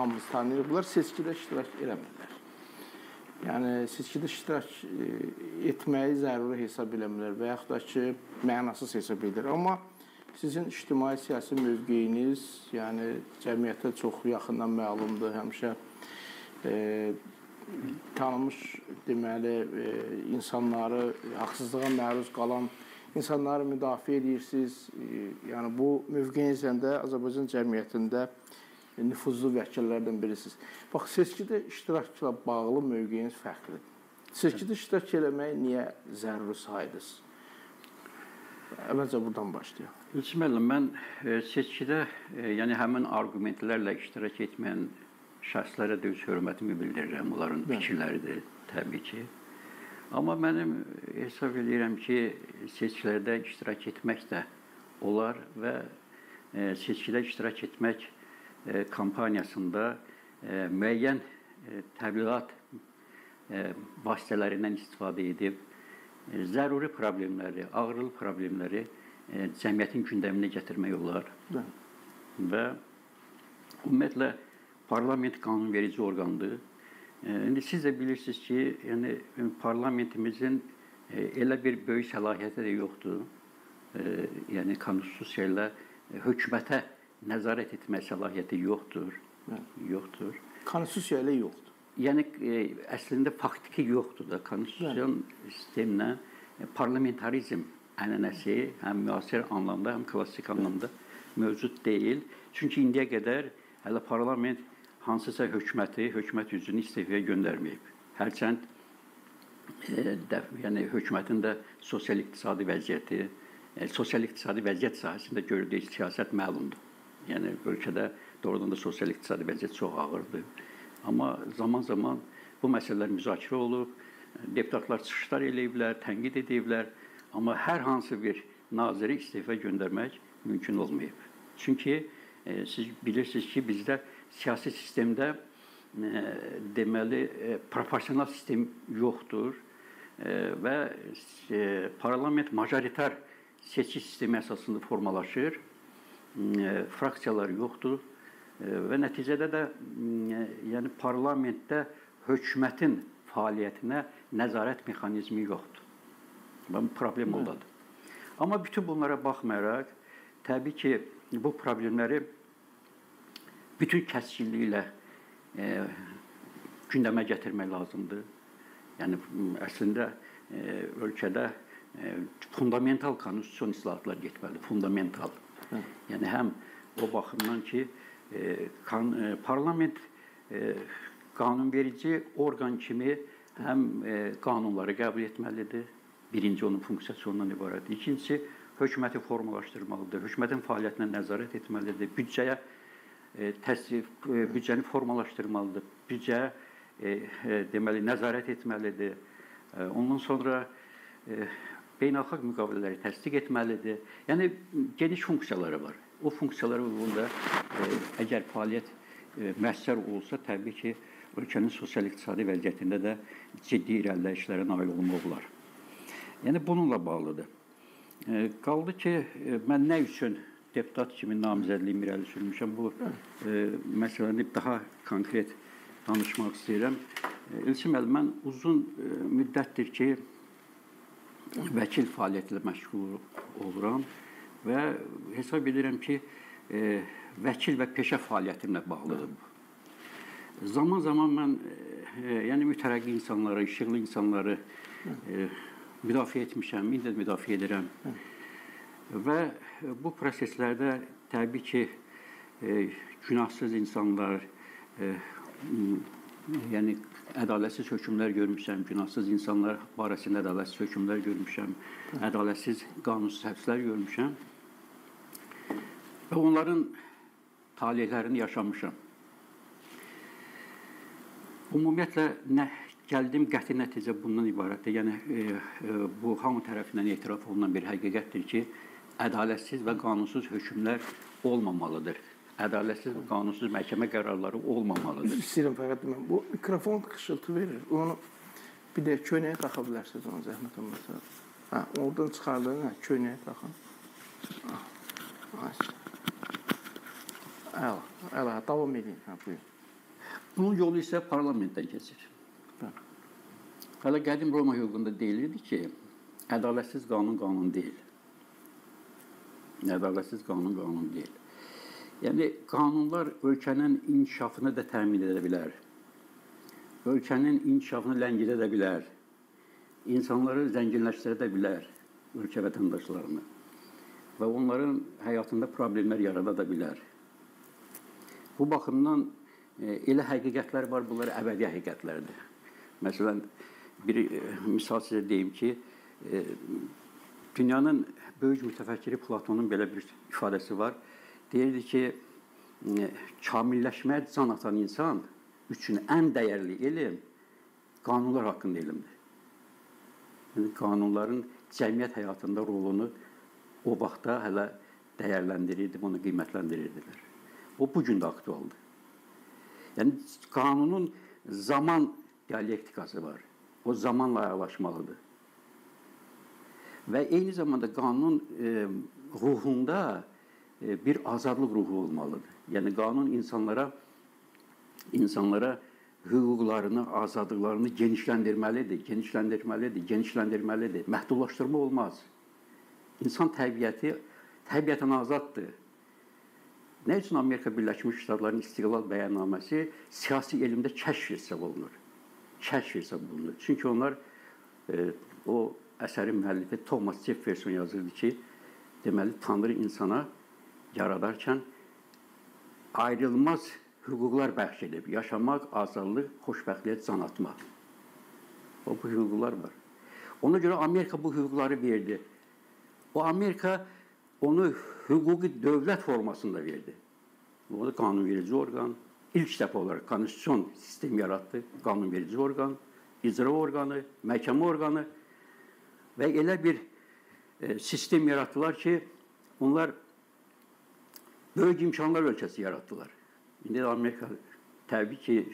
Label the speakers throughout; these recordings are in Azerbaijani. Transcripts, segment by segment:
Speaker 1: hamımız tanıyırıq. Bunlar seçkidə iştirak eləmirlər. Yəni seçkidə iştirak e, etməyi zəruri hesab eləmirlər və yaxud da ki, mənasız hesab edir. Amma sizin ictimai siyasi mövqeyiniz, yəni cəmiyyətə çox yaxından məlumdur. Həmişə e, tanınmış deməli e, insanları haqsızlığa məruz qalan insanları müdafiə edirsiniz. E, yəni bu mövqeyinizlə də Azərbaycan cəmiyyətində nüfuzlu vəkillərdən birisiniz. Bax, seçkidə iştirakla bağlı mövqeyiniz fərqlidir. Seçkidə iştirak eləməyi niyə zəruri sayırdınız? Əvvəlcə buradan başlayaq.
Speaker 2: İlçin müəllim, mən e, seçkidə, e, yəni həmin arqumentlərlə iştirak etməyən şəxslərə də öz hörmətimi bildirirəm. Onların fikirləridir təbii ki. Amma mənim hesab edirəm ki, seçkilərdə iştirak etmək də olar və e, seçkidə iştirak etmək kampaniyasında müəyyən təbliğat vasitələrindən istifadə edib zəruri problemləri, ağrılı problemləri cəmiyyətin gündəminə gətirmək olar. Də. Və ümumiyyətlə parlament qanunverici orqandır İndi siz də bilirsiniz ki, yəni parlamentimizin elə bir böyük səlahiyyəti də yoxdur. Yəni konstitusiya ilə hökumətə nəzarət etmə səlahiyyəti yoxdur. Yoxdur.
Speaker 1: Konstitusiya ilə yoxdur.
Speaker 2: Yəni əslində faktiki yoxdur da konstitusiyon sisteminə parlamentarizm ənənəsi həm müasir anlamda, həm klassik anlamda mövcud deyil. Çünki indiyə qədər hələ parlament hansısa hökuməti, hökumət üzvünü istefaya göndərməyib. Hərçənd e, də, yəni hökumətin də sosial-iqtisadi vəziyyəti, e, sosial-iqtisadi vəziyyət sahəsində gördüyü siyasət məlumdur. Yəni ölkədə doğrudan da sosial-iqtisadi vəziyyət çox ağırdır. Amma zaman-zaman bu məsələlər müzakirə olub, deputatlar çıxışlar eləyiblər, tənqid ediblər, amma hər hansı bir naziri istefa göndərmək mümkün olmayıb. Çünki e, siz bilirsiniz ki, bizdə siyasi sistemdə e, deməli e, proporsional sistem yoxdur e, və parlament majoritar seçki sistemi əsasında formalaşır. Fraksiyalar yoxdur və nəticədə də yəni parlamentdə hökumətin fəaliyyətinə nəzarət mexanizmi yoxdur. Və problem ondadır. Amma bütün bunlara baxmayaraq təbii ki, bu problemləri bütün kəskinliyi ilə e, gündəmə gətirmək lazımdır. Yəni əslində e, ölkədə e, fundamental konstitusion islahatlar getməlidir, fundamental. Hı. Yəni həm o baxımdan ki, e, kan, e, parlament e, qanunverici orqan kimi həm qanunları qəbul etməlidir. Birinci onun funksiyası ondan ibarətdir. İkincisi hökuməti formalaşdırmalıdır. Hökumətin fəaliyyətinə nəzarət etməlidir. Büdcəyə təsvir e, büdcəni formalaşdırmalıdır. Büdcə e, deməli nəzarət etməlidir. Ondan sonra beynəlxalq müqavilələri təsdiq etməlidir. Yəni geniş funksiyaları var. O funksiyaları uğrunda əgər fəaliyyət müəssər olsa, təbii ki, ölkənin sosial-iqtisadi vəziyyətində də ciddi irəliləyişlərə nail olmaq olar. Yəni bununla bağlıdır. Qaldı ki, mən nə üçün deputat kimi namizədliyimi irəli sürmüşəm. Bu e, məsələni daha konkret danışmaq istəyirəm. E, İlçin müəllim, mən uzun e, müddətdir ki, vəkil fəaliyyəti ilə məşğul oluram və hesab edirəm ki, e, vəkil və peşə fəaliyyətimlə bağlıdır bu. Zaman-zaman mən e, yəni mütərəqqi insanları, işıqlı insanları e, müdafiə etmişəm, indi də müdafiə edirəm. Və bu proseslərdə təbii ki, e, günahsız insanlar, e, yəni ədalətsiz hökmlər görmüşəm, günahsız insanlar barəsində ədalətsiz hökmlər görmüşəm, ədalətsiz qanunsuz həbslər görmüşəm. Və onların talihlərini yaşamışam. Ümumiyyətlə nə gəldiyim qəti nəticə bundan ibarətdir. Yəni e, e, bu hamı tərəfindən etiraf olunan bir həqiqətdir ki, ədalətsiz və qanunsuz hökmlər olmamalıdır. Ədalətsiz və qanunsuz məhkəmə qərarları olmamalıdır.
Speaker 1: İstəyirəm fəqət mən bu mikrofon xışıltı verir. Onu bir də köynəyə taxa bilərsiniz onu zəhmət olmasa. Hə, oradan çıxardın, hə, köynəyə taxın. Əla, əla, davam edin. Hə, buyurun.
Speaker 2: Bunun yolu isə parlamentdən keçir. Hələ qədim Roma hüququnda deyilirdi ki, ədalətsiz qanun qanun deyil. Ədalətsiz qanun qanun deyil. Yəni qanunlar ölkənin inkişafını da təmin edə bilər. Ölkənin inkişafını ləngidə də bilər. İnsanları zənginləşdirə də bilər ölkə vətəndaşlarını və onların həyatında problemlər yarada da bilər. Bu baxımdan e, elə həqiqətlər var, bunlar əbədi həqiqətlərdir. Məsələn, bir e, misal sizə deyim ki, e, dünyanın böyük mütəfəkkiri Platonun belə bir ifadəsi var. Deyirdi ki, kamilləşməyə can atan insan üçün ən dəyərli elm qanunlar haqqında elmdir. Yəni qanunların cəmiyyət həyatında rolunu o vaxtda hələ dəyərləndirirdi, bunu qiymətləndirirdilər. O bu gün də aktualdır. Yəni qanunun zaman dialektikası var. O zamanla ayarlaşmalıdır. Və eyni zamanda qanunun e, ruhunda bir azadlıq ruhu olmalıdır. Yəni qanun insanlara insanlara hüquqlarını, azadlıqlarını genişləndirməlidir, genişləndirməlidir, genişləndirməlidir. Məhdudlaşdırma olmaz. İnsan təbiəti təbiətən azaddır. Nə üçün Amerika Birləşmiş Ştatlarının istiqlal bəyannaməsi siyasi elmdə kəşf hesab olunur? Kəşf hesab olunur. Çünki onlar e, o əsərin müəllifi Thomas Jefferson yazırdı ki, deməli Tanrı insana yaradarkən ayrılmaz hüquqlar bəxş edib. Yaşamaq, azadlıq, xoşbəxtliyə can atmaq. O bu hüquqlar var. Ona görə Amerika bu hüquqları verdi. O Amerika onu hüquqi dövlət formasında verdi. O da qanunverici orqan. İlk dəfə olaraq konstitusion sistem yaratdı. Qanunverici orqan, icra orqanı, məhkəmə orqanı və elə bir e, sistem yaratdılar ki, onlar böyük imkanlar ölkəsi yaratdılar. İndi Amerika təbii ki,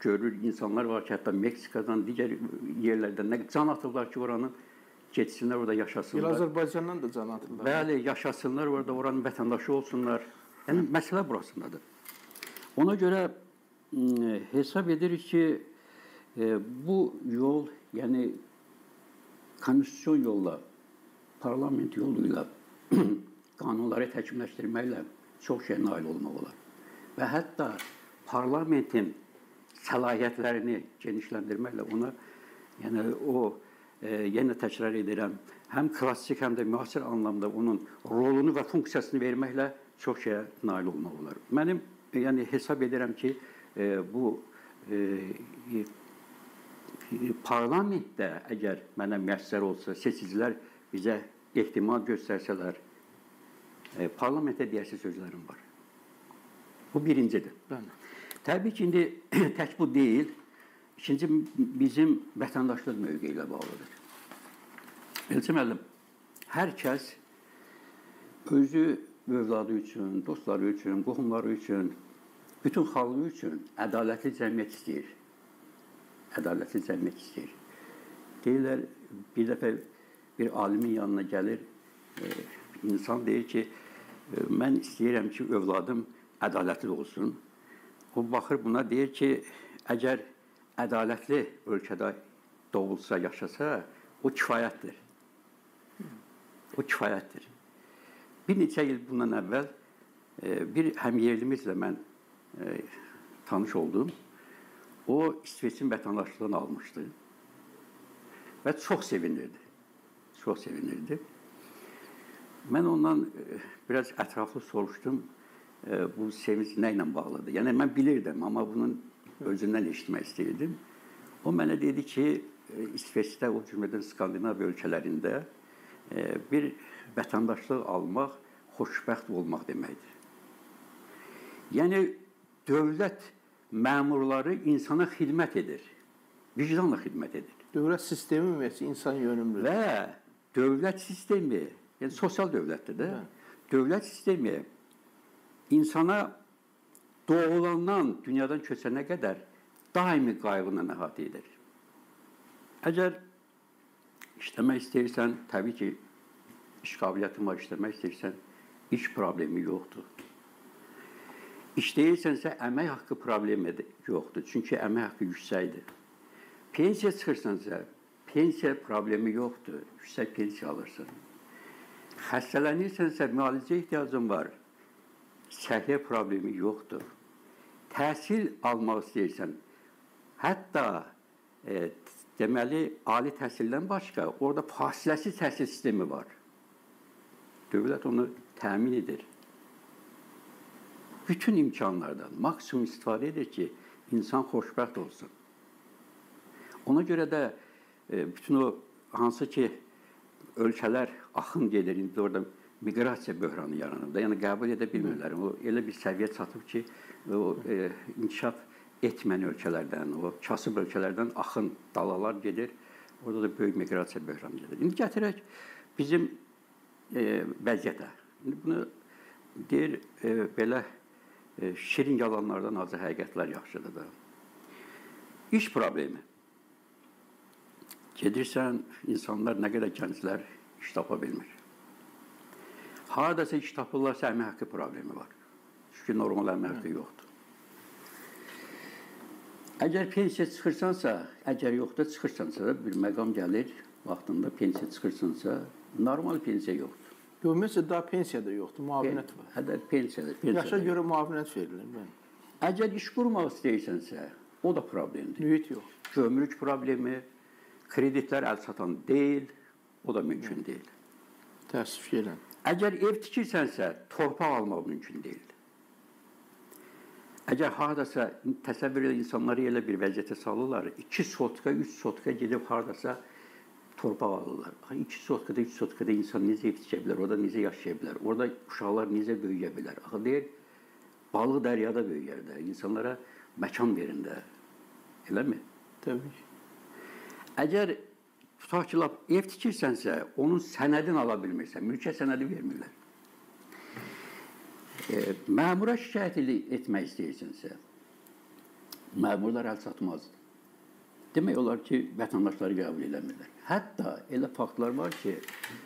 Speaker 2: görür insanlar var ki, hətta Meksikadan, digər yerlərdən nə can atıblar ki, oranın getsinlər orada yaşasınlar.
Speaker 1: Bir Azərbaycandan da can atırlar.
Speaker 2: Bəli, yaşasınlar orada, oranın vətəndaşı olsunlar. Yəni məsələ burasındadır. Ona görə hesab edirik ki, e, bu yol, yəni konstitusiyon yolla, parlament yolu ilə qanunları təkmilləşdirməklə çox şey nail olmaq olar. Və hətta parlamentin səlahiyyətlərini genişləndirməklə ona yəni o e, yenə təkrar edirəm, həm klassik, həm də müasir anlamda onun rolunu və funksiyasını verməklə çox şeyə nail olmaq olar. Mənim yəni hesab edirəm ki, e, bu e, e, parlamentdə əgər mənə müəssər olsa, seçicilər bizə ehtimal göstərsələr, e, parlamentə deyəsi sözlərim var. Bu birincidir. Bəli. Təbii ki, indi tək bu deyil. İkinci bizim vətəndaşlıq mövqeyi ilə bağlıdır. Elçi müəllim, hər kəs özü övladı üçün, dostları üçün, qohumları üçün, bütün xalqı üçün ədalətli cəmiyyət istəyir. Ədalətli cəmiyyət istəyir. Deyirlər, bir dəfə bir alimin yanına gəlir, e, insan deyir ki, mən istəyirəm ki, övladım ədalətli olsun. O baxır buna deyir ki, əgər ədalətli ölkədə doğulsa, yaşasa, o kifayətdir. O kifayətdir. Bir neçə il bundan əvvəl e, bir həmyerlimizlə mən e, tanış oldum. O İsveçin vətəndaşlığını almışdı və çox sevinirdi. Çox sevinirdi. Mən ondan e, biraz ətraflı soruşdum. Bu sevinç nə ilə bağlıdır? Yəni mən bilirdim, amma bunun özündən eşitmək istəyirdim. O mənə dedi ki, e, İsveçdə, o cümlədən Skandinav ölkələrində e, bir vətəndaşlıq almaq xoşbəxt olmaq deməkdir. Yəni dövlət məmurları insana xidmət edir. Vicdanla xidmət edir.
Speaker 1: Dövlət sistemi ümumiyyətlə insan yönümlüdür.
Speaker 2: Və dövlət sistemi, yəni sosial dövlətdir də. Hə. Dövlət sistemi insana doğulandan dünyadan köçənə qədər daimi qayğını əhatə edir. Əgər işləmək istəyirsən, təbii ki, iş qabiliyyətin var, işləmək istəyirsən, iş problemi yoxdur. İşləyirsənsə əmək haqqı problemi yoxdur. Çünki əmək haqqı yüksəkdir. Pensiya çıxırsansa, pensiya problemi yoxdur. Yüksək pensiya alırsan. Xəstələnirsənsə, müalicə ehtiyacın var. Səhiyyə problemi yoxdur. Təhsil almaq istəyirsən, hətta e, deməli ali təhsildən başqa orada fasiləsiz təhsil sistemi var. Dövlət onu təmin edir bütün imkanlardan maksimum istifadə edir ki, insan xoşbəxt olsun. Ona görə də e, bütün o hansı ki ölkələr axın gedir, indi orada miqrasiya böhranı yaranır da, yəni qəbul edə bilmirlər. O elə bir səviyyə çatıb ki, o e, inkişaf etməyən ölkələrdən, o kasıb ölkələrdən axın dalalar gedir. Orada da böyük miqrasiya böhranı gedir. İndi gətirək bizim e, vəziyyətə. İndi bunu deyir e, belə e, şirin yalanlardan azı həqiqətlər yaxşıdır da. İş problemi. Gedirsən, insanlar nə qədər gənclər iş tapa bilmir. Haradasa iş tapırlarsa əmək haqqı problemi var. Çünki normal əmək haqqı yoxdur. Əgər pensiya çıxırsansa, əgər yoxda çıxırsansa da bir məqam gəlir, vaxtında pensiya çıxırsansa, normal pensiya yoxdur.
Speaker 1: Ümumiyyətlə daha pensiya da yoxdur, müavinət var.
Speaker 2: Hətta pensiyadır. pensiya
Speaker 1: Yaşa görə müavinət verilir. Bəli.
Speaker 2: Əgər iş qurmaq istəyirsənsə, o da problemdir.
Speaker 1: Mühit yox.
Speaker 2: Gömrük problemi, kreditlər əl çatan deyil, o da mümkün deyil.
Speaker 1: Təəssüf edirəm.
Speaker 2: Əgər ev tikirsənsə, torpaq almaq mümkün deyil. Əgər hardasa təsəvvür edin insanları elə bir vəziyyətə salırlar, 2 sotka, 3 sotka gedib hardasa torpaq alırlar. 2 sotkada, 3 sotkada insan necə yetişə bilər, orada necə yaşaya bilər, orada uşaqlar necə böyüyə bilər. Axı deyir, balıq dəryada böyüyər də, insanlara məkan verin də. Eləmi?
Speaker 1: Təbii ki.
Speaker 2: Əgər tutaq ki, lap ev tikirsənsə, onun sənədini ala bilmirsən, mülkiyyət sənədi vermirlər. E, məmura şikayət etmək istəyirsənsə, məmurlar əl çatmazdır. Demək olar ki, vətəndaşları qəbul eləmirlər. Hətta elə faktlar var ki,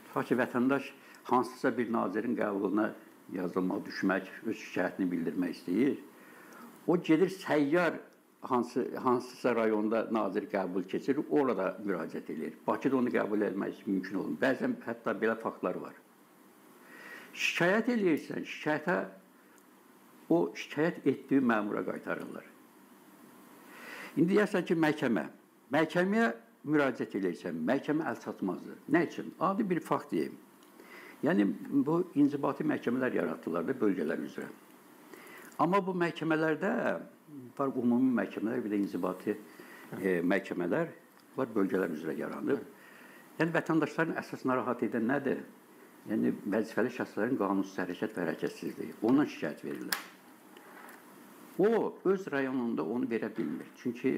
Speaker 2: tutaq ki, vətəndaş hansısa bir nazirin qəbuluna yazılmaq, düşmək, öz şikayətini bildirmək istəyir. O gedir səyyar hansı hansısa rayonda nazir qəbul keçir, orada müraciət edir. Bakıda onu qəbul etmək mümkün olmur. Bəzən hətta belə faktlar var. Şikayət eləyirsən, şikayətə o şikayət etdiyi məmura qaytarırlar. İndi deyərsən ki, məhkəmə Məhkəməyə müraciət edirsən, məhkəmə əl çatmazdır. Nə üçün? Adi bir fakt deyim. Yəni bu inzibati məhkəmələr yaratdılar da bölgələr üzrə. Amma bu məhkəmələrdə var ümumi məhkəmələr, bir də inzibati e, məhkəmələr var bölgələr üzrə yaranıb. Yəni vətəndaşların əsas narahat edən nədir? Yəni vəzifəli şəxslərin qanunsuz hərəkət və hərəkətsizliyi. Ondan şikayət verirlər. O öz rayonunda onu verə bilmir. Çünki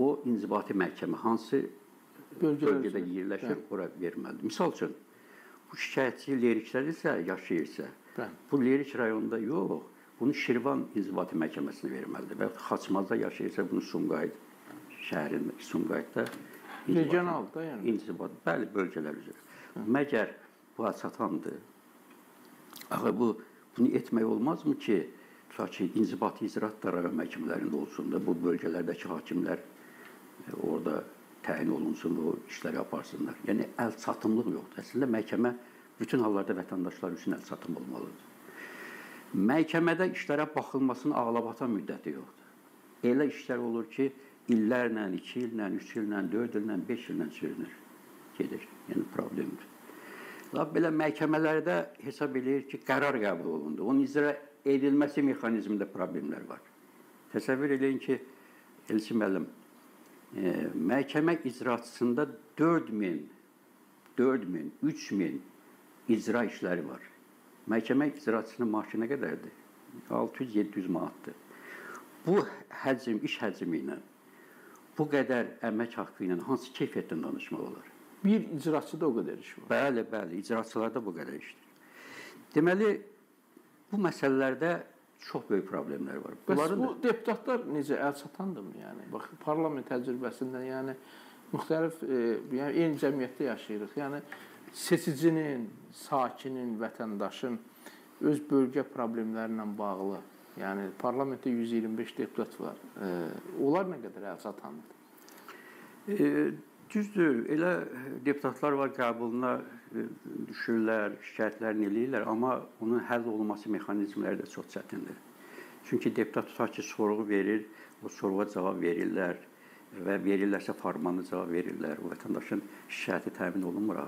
Speaker 2: o inzibati məhkəmə hansı Bölgələr bölgədə yerləşir, Bəli. ora verməlidir. Misal üçün, bu şikayətçi lerikdədirsə, yaşayırsa, Bəli. bu lerik rayonunda yox, bunu Şirvan inzibati məhkəməsinə verməlidir. Və Xaçmazda yaşayırsa, bunu Sumqayıt şəhərində, Sumqayıtda
Speaker 1: regional da yəni
Speaker 2: inzibat, bəli, bölgələr üzrə. Məgər bu çatandır. Axı bu bunu etmək olmazmı ki, tutaq ki, inzibati icraat da rayon məhkəmələrində olsun da bu bölgələrdəki hakimlər orada təyin olunsun, o işləri aparsınlar. Yəni əl çatımlıq yoxdur. Əslində məhkəmə bütün hallarda vətəndaşlar üçün əl çatım olmalıdır. Məhkəmədə işlərə baxılmasının ağlabatan müddəti yoxdur. Elə işlər olur ki, illərlə, 2 illə, 3 illə, 4 illə, 5 illə sürünür, gedir. Yəni problemdir. Lab belə məhkəmələrdə hesab eləyir ki, qərar qəbul olundu. Onun icra edilməsi mexanizmində problemlər var. Təsəvvür eləyin ki, Elçi müəllim, e, məhkəmə icraçısında 4000, 4000, 3000 icra işləri var. Məhkəmə icraçısının maaşı nə qədərdir? 600-700 manatdır. Bu həcm, iş həcmi ilə bu qədər əmək haqqı ilə hansı keyfiyyətdən danışmaq olar?
Speaker 1: Bir icraçıda o qədər iş var.
Speaker 2: Bəli, bəli, icraçılarda bu qədər işdir. Deməli, bu məsələlərdə çox böyük problemlər var.
Speaker 1: Bunların Bəs bu deputatlar necə əl çatandırmı? Yəni bax parlament təcrübəsindən, yəni müxtəlif e, yəni eyni cəmiyyətdə yaşayırıq. Yəni seçicinin, sakinin, vətəndaşın öz bölgə problemləri ilə bağlı Yəni parlamentdə 125 deputat var. E, onlar nə qədər əlçat tanıdı?
Speaker 2: E, düzdür, elə deputatlar var qəbuluna e, düşürlər, şikayətlərini eləyirlər, amma onun həll olunması mexanizmləri də çox çətindir. Çünki deputat tutaq ki, sorğu verir, o sorğuya cavab verirlər və verirlərsə formanlı cavab verirlər. O vətəndaşın şikayəti təmin olunmur.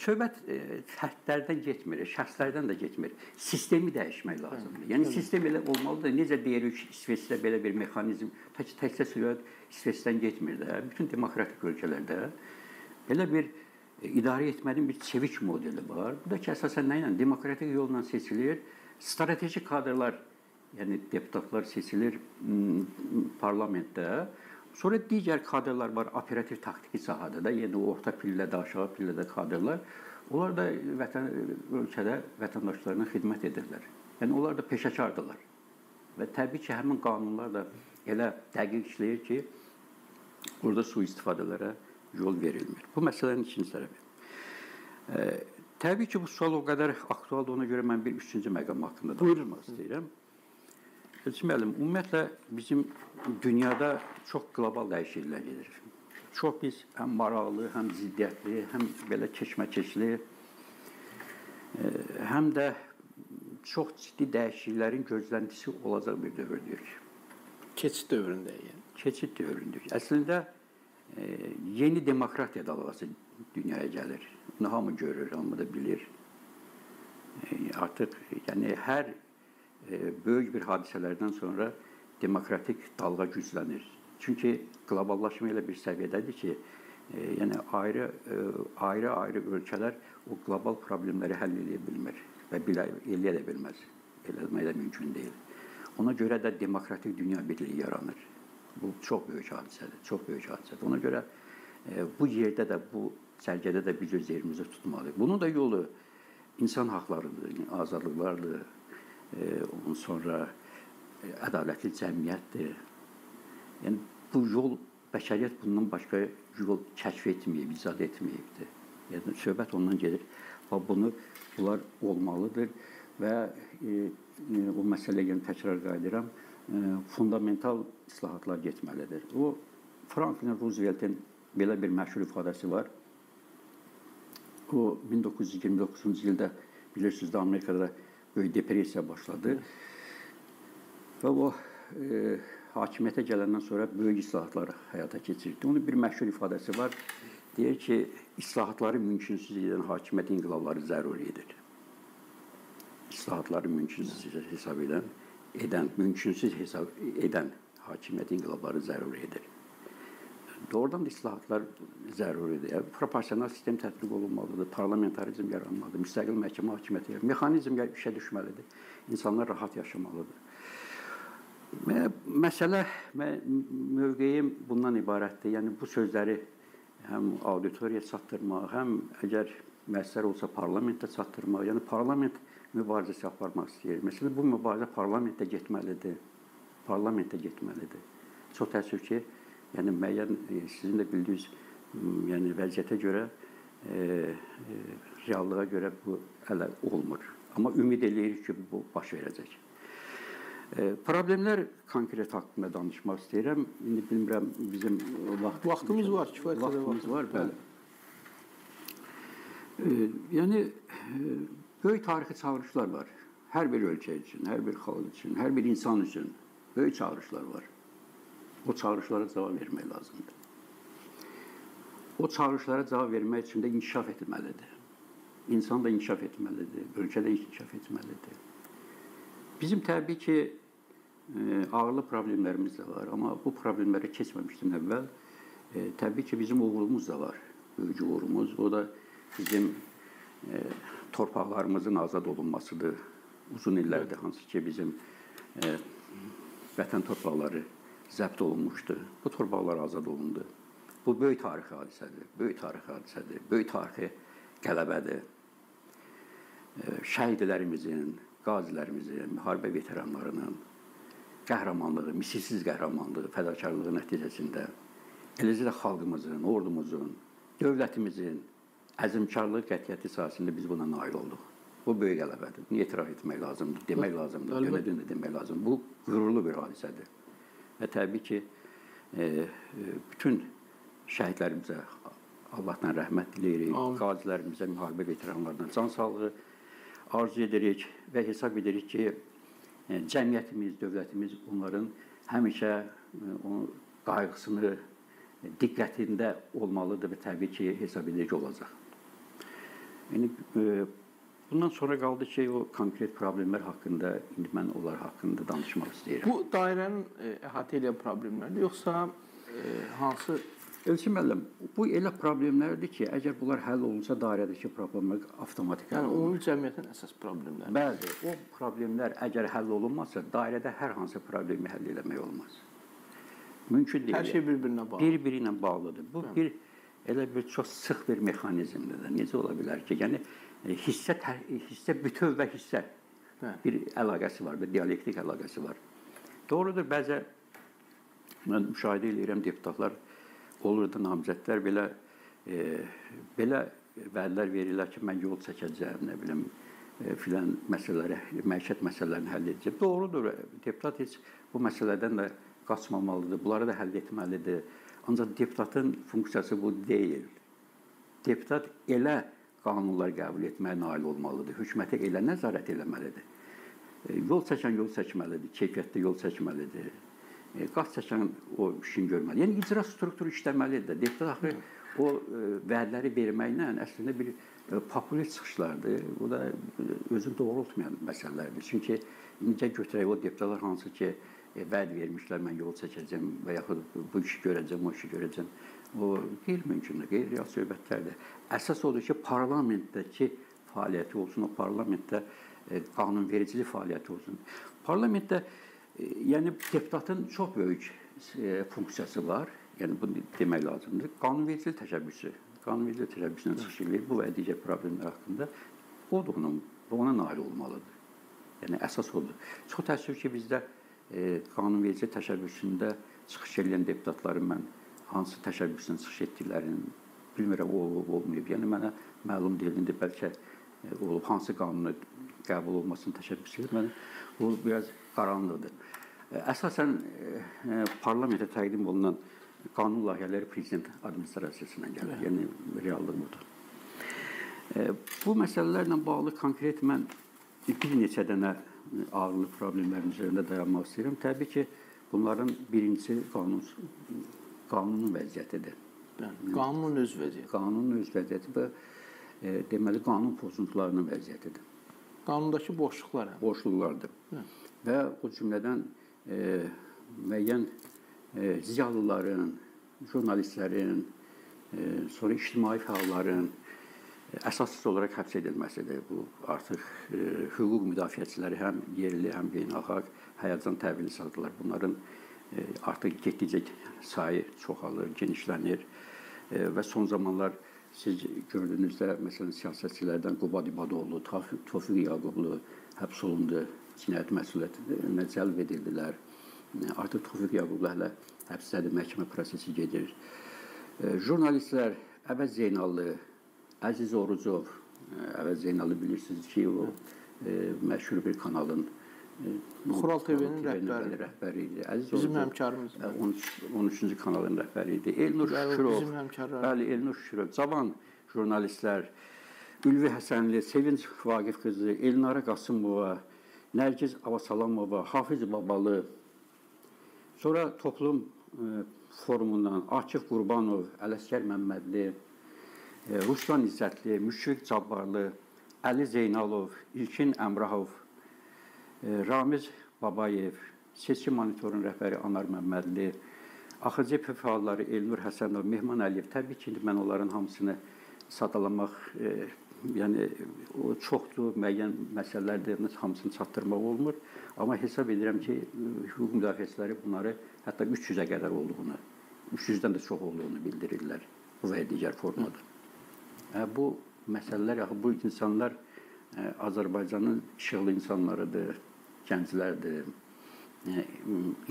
Speaker 2: Söhbət e, fərdlərdən getmir, şəxslərdən də getmir. Sistemi dəyişmək lazımdır. Yəni sistem elə olmalıdır. Necə deyirik İsveçdə belə bir mexanizm tək təkcə söhbət İsveçdən getmir də. Bütün demokratik ölkələrdə belə bir e, idarə etmənin bir çevik modeli var. Bu da ki, əsasən nə ilə demokratik yolla seçilir. Strateji kadrlar, yəni deputatlar seçilir parlamentdə Sonra digər kadrlar var operativ taktiki sahədə də, yəni orta pillədə, aşağı pillədə kadrlar. Onlar da vətən ölkədə vətəndaşlarına xidmət edirlər. Yəni onlar da peşəkardırlar. Və təbii ki, həmin qanunlar da elə dəqiq işləyir ki, burada sui-istifadələrə yol verilmir. Bu məsələnin ikinci tərəfi. E, təbii ki, bu sual o qədər aktualdır, ona görə mən bir üçüncü məqam haqqında danışmaq istəyirəm. Elçin müəllim, ümumiyyətlə bizim dünyada çox qlobal dəyişikliklər gedir. Çox biz həm maraqlı, həm ziddiyyətli, həm belə keşməkeşli, e, həm də çox ciddi dəyişikliklərin gözləntisi olacaq bir dövrdür.
Speaker 1: Keçid dövründəyik. Yəni.
Speaker 2: Keçid dövründür. Əslində e, yeni demokratiya dalğası dünyaya gəlir. Bunu hamı görür, hamı da bilir. E, artıq yəni hər böyük bir hadisələrdən sonra demokratik dalğa güclənir. Çünki qloballaşma elə bir səviyyədədir ki, e, yəni ayrı e, ayrı-ayrı ölkələr o qlobal problemləri həll edə bilmir və bilə eləyə də bilməz. Eləmək də mümkün deyil. Ona görə də demokratik dünya birliyi yaranır. Bu çox böyük hadisədir, çox böyük hadisədir. Ona görə e, bu yerdə də bu sərgidə də biz öz yerimizi tutmalıyıq. Bunun da yolu insan haqlarıdır, azadlıqlardır, ondan sonra ədalətli cəmiyyətdir. Yəni bu yol bəşəriyyət bundan başqa yol kəşf etməyib, icad etməyibdir. Yəni söhbət ondan gedir. Və bunu bunlar olmalıdır və e, e, o məsələyə yenə təkrar qayıdıram. E, fundamental islahatlar getməlidir. O Franklin Rooseveltin belə bir məşhur ifadəsi var. O 1929-cu ildə bilirsiniz də Amerikada depressiya başladı. Və o e, hakimiyyətə gələndən sonra böyük islahatlar həyata keçirdi. Onun bir məşhur ifadəsi var. Deyir ki, islahatları mümkünsüz edən hakimiyyət inqilabları zəruridir. İslahatları mümkünsüz hesab edən, edən, mümkünsüz hesab edən hakimiyyət inqilabları zəruridir. Doğrudan da islahatlar zəruridir. Proporsional sistem tətbiq olunmalıdır, parlamentarizm yaranmalıdır, müstəqil məhkəmə hakimiyyəti, mexanizm işə düşməlidir. İnsanlar rahat yaşamalıdır. Məsələ mövqeyim bundan ibarətdir. Yəni bu sözləri həm auditoriyaya çatdırmaq, həm əgər müəssər olsa parlamentdə çatdırmaq, yəni parlament mübarizəsi aparmaq istəyir. Məsələn, bu mübarizə parlamentdə getməlidir. Parlamentdə getməlidir. Çox təəssüf ki, Yəni müəyyən e, sizin də bildiyiniz yəni vəziyyətə görə e, e, reallığa görə bu hələ olmur. Amma ümid eləyirik ki, bu baş verəcək. E, problemlər konkret haqqında danışmaq istəyirəm. İndi bilmirəm bizim vaxt
Speaker 1: vaxtımız var, kifayət qədər
Speaker 2: vaxtımız var, bəli. E, yəni e, böyük tarixi çağırışlar var. Hər bir ölkə üçün, hər bir xalq üçün, hər bir insan üçün böyük çağırışlar var. O çağırışlara cavab vermək lazımdır. O çağırışlara cavab vermək üçün də inkişaf etməlidir. İnsan da inkişaf etməlidir, ölkə də inkişaf etməlidir. Bizim təbii ki, e, ağırlı problemlərimiz də var, amma bu problemlərə keçməmişdən əvvəl e, təbii ki, bizim uğurumuz da var. Böyük uğurumuz. O da bizim e, torpaqlarımızın azad olunmasıdır. Uzun illərdir hansı ki, bizim vətən torpaqları zəbt olunmuşdu. Bu torpaqlar azad olundu. Bu böyük tarixi hadisədir. Böyük tarixi hadisədir. Böyük tarixi qələbədir. Şəhidlərimizin, qazilərimizin, müharibə veteranlarının qəhrəmanlığı, misilsiz qəhrəmanlığı, fədakarlığı nəticəsində eləcə də xalqımızın, ordumuzun, dövlətimizin əzmkarlıq qətiyyəti sayəsində biz buna nail olduq. Bu böyük qələbədir. Bunu etiraf etmək lazımdır, demək lazımdır, də demək lazımdır. Bu qürurlu bir hadisədir. Və təbii ki, e, e, bütün şəhidlərimizə Allahdan rəhmət diləyirik. Qazilərimizə, müharibə veteranlarına can sağlığı arzu edirik və hesab edirik ki, e, cəmiyyətimiz, dövlətimiz onların həmişə o qayğısını diqqətində olmalıdır və təbii ki, hesab edirik olacaq. Yəni bundan sonra qaldı ki, o konkret problemlər haqqında indi mən onlar haqqında danışmaq istəyirəm.
Speaker 1: Bu dairənin e, əhatə edən problemlərdir, yoxsa e, hansı
Speaker 2: Elçin müəllim, bu elə problemlərdir ki, əgər bunlar həll olunsa dairədəki problemlər avtomatik həll
Speaker 1: yəni
Speaker 2: olunur.
Speaker 1: ümumi cəmiyyətin əsas problemləri?
Speaker 2: Bəli, o problemlər əgər həll olunmazsa, dairədə hər hansı problemi həll etmək olmaz. Mümkün deyil.
Speaker 1: Hər şey bir-birinə bağlı.
Speaker 2: bir-biri ilə bağlıdır. Bu bir elə bir çox sıx bir mexanizmdir. də. Necə ola bilər ki, yəni hissə hissə bütöv və hissə
Speaker 1: Hə.
Speaker 2: bir əlaqəsi var, bir dialektik əlaqəsi var. Doğrudur, bəzə mən müşahidə edirəm deputatlar olur da namizədlər belə e, belə vədlər verirlər ki, mən yol çəkəcəm, nə bilim e, filan məsələləri, məişət məsələlərini həll edəcəm. Doğrudur, deputat heç bu məsələdən də qaçmamalıdır, bunları da həll etməlidir. Ancaq deputatın funksiyası bu deyil. Deputat elə qanunlar qəbul etməyə nail olmalıdır, hökumətə elə nəzarət eləməlidir. E, Yol çəkən yol çəkməlidir, keyfiyyətli yol çəkməlidir. E, Qaz çəkən o işini görməli. Yəni icra strukturu işləməlidir. Deputat axı o e, vədləri verməklə əslində bir populist çıxışlardır. Bu da özünü doğrultmayan məsələlərdir. Çünki necə götürək o deputatlar hansı ki vəd vermişlər, mən yol çəkəcəm və yaxud bu işi görəcəm, o işi görəcəm. O qeyri-mümkündür, qeyri-real söhbətlərdir. Əsas odur ki, parlamentdəki fəaliyyəti olsun, o parlamentdə e, qanunvericilik fəaliyyəti olsun. Parlamentdə e, yəni deputatın çox böyük e, funksiyası var. Yəni bunu demək lazımdır. Qanunvericilik təşəbbüsü, qanunvericilik təşəbbüsündən çıxış edir bu və digər problemlər haqqında o da onun ona nail olmalıdır. Yəni əsas odur. Çox təəssüf ki, bizdə qanunvericilik təşəbbüsündə çıxış edən deputatların mən hansı təşəbbüsdən çıxış etdiklərini bilmirəm, o olub, olmayıb. Yəni mənə məlum deyil, indi bəlkə e, olub hansı qanunu qəbul olmasını təşəbbüs edir. Mən bu biraz qaranlıqdır. E, Əsasən e, parlamentə təqdim olunan qanun layihələri prezident administrasiyasından gəlir. Yəni reallıq budur. Bu məsələlərlə bağlı konkret mən bir neçə dənə ağırlı problemlərin üzərində dayanmaq istəyirəm. Təbii ki, bunların birincisi qanun qanunun vəziyyətidir.
Speaker 1: Yəni, qanunun öz vəziyyəti.
Speaker 2: Qanunun öz vəziyyəti və e, deməli qanun pozuntularının vəziyyətidir.
Speaker 1: Qanundakı boşluqlar. həm.
Speaker 2: Boşluqlardır.
Speaker 1: Hə.
Speaker 2: Və o cümlədən e, müəyyən e, ziyalıların, jurnalistlərin, e, sonra ictimai fəalların e, əsassız olaraq həbs edilməsidir. Bu artıq e, hüquq müdafiəçiləri həm yerli, həm beynəlxalq həyəcan təbili saldılar. Bunların e, artıq getdikcə sayı çoxalır, genişlənir e, və son zamanlar siz gördüyünüzdə məsələn siyasətçilərdən Qubad İbadoğlu, Tofiq Yaqublu həbs olundu, cinayət məsuliyyətinə cəlb edildilər. E, Artıq Tofiq Yaqublu hələ həbsdədir, məhkəmə prosesi gedir. E, Jurnalistlər Əvəz Zeynallı, Əziz Orucov, e, Əvəz Zeynallı bilirsiniz ki, o e, məşhur bir kanalın e,
Speaker 1: Xural TV-nin rəhbəri.
Speaker 2: rəhbəri idi. Əziz
Speaker 1: Bizim həmkarımız.
Speaker 2: e, 13 13-cü kanalın rəhbəri idi. Elnur Şükürov.
Speaker 1: bizim həmkarlar.
Speaker 2: Bəli, Elnur Şükürov. Cavan jurnalistlər Ülvi Həsənli, Sevinç Vaqif qızı, Elnara Qasımova, Nərgiz Avasalamova, Hafiz Babalı, sonra Toplum e, Forumundan Akif Qurbanov, Ələsgər Məmmədli, e, Ruslan İzzətli, Müşfiq Cabbarlı, Əli Zeynalov, İlkin Əmrahov, e, Ramiz Babayev, seçki monitorunun rəhbəri Anar Məmmədli, AXC fəalları Elnur Həsənov, Mehman Əliyev, təbii ki, indi mən onların hamısını sadalamaq, e, yəni o çoxdur, müəyyən məsələlərdir, hamısını çatdırmaq olmur. Amma hesab edirəm ki, hüquq müdafiəçiləri bunları hətta 300-ə qədər olduğunu, 300-dən də çox olduğunu bildirirlər və digər formada. Hə, bu məsələlər, bu insanlar ə, Azərbaycanın işıqlı insanlarıdır, gənclərdir, ə,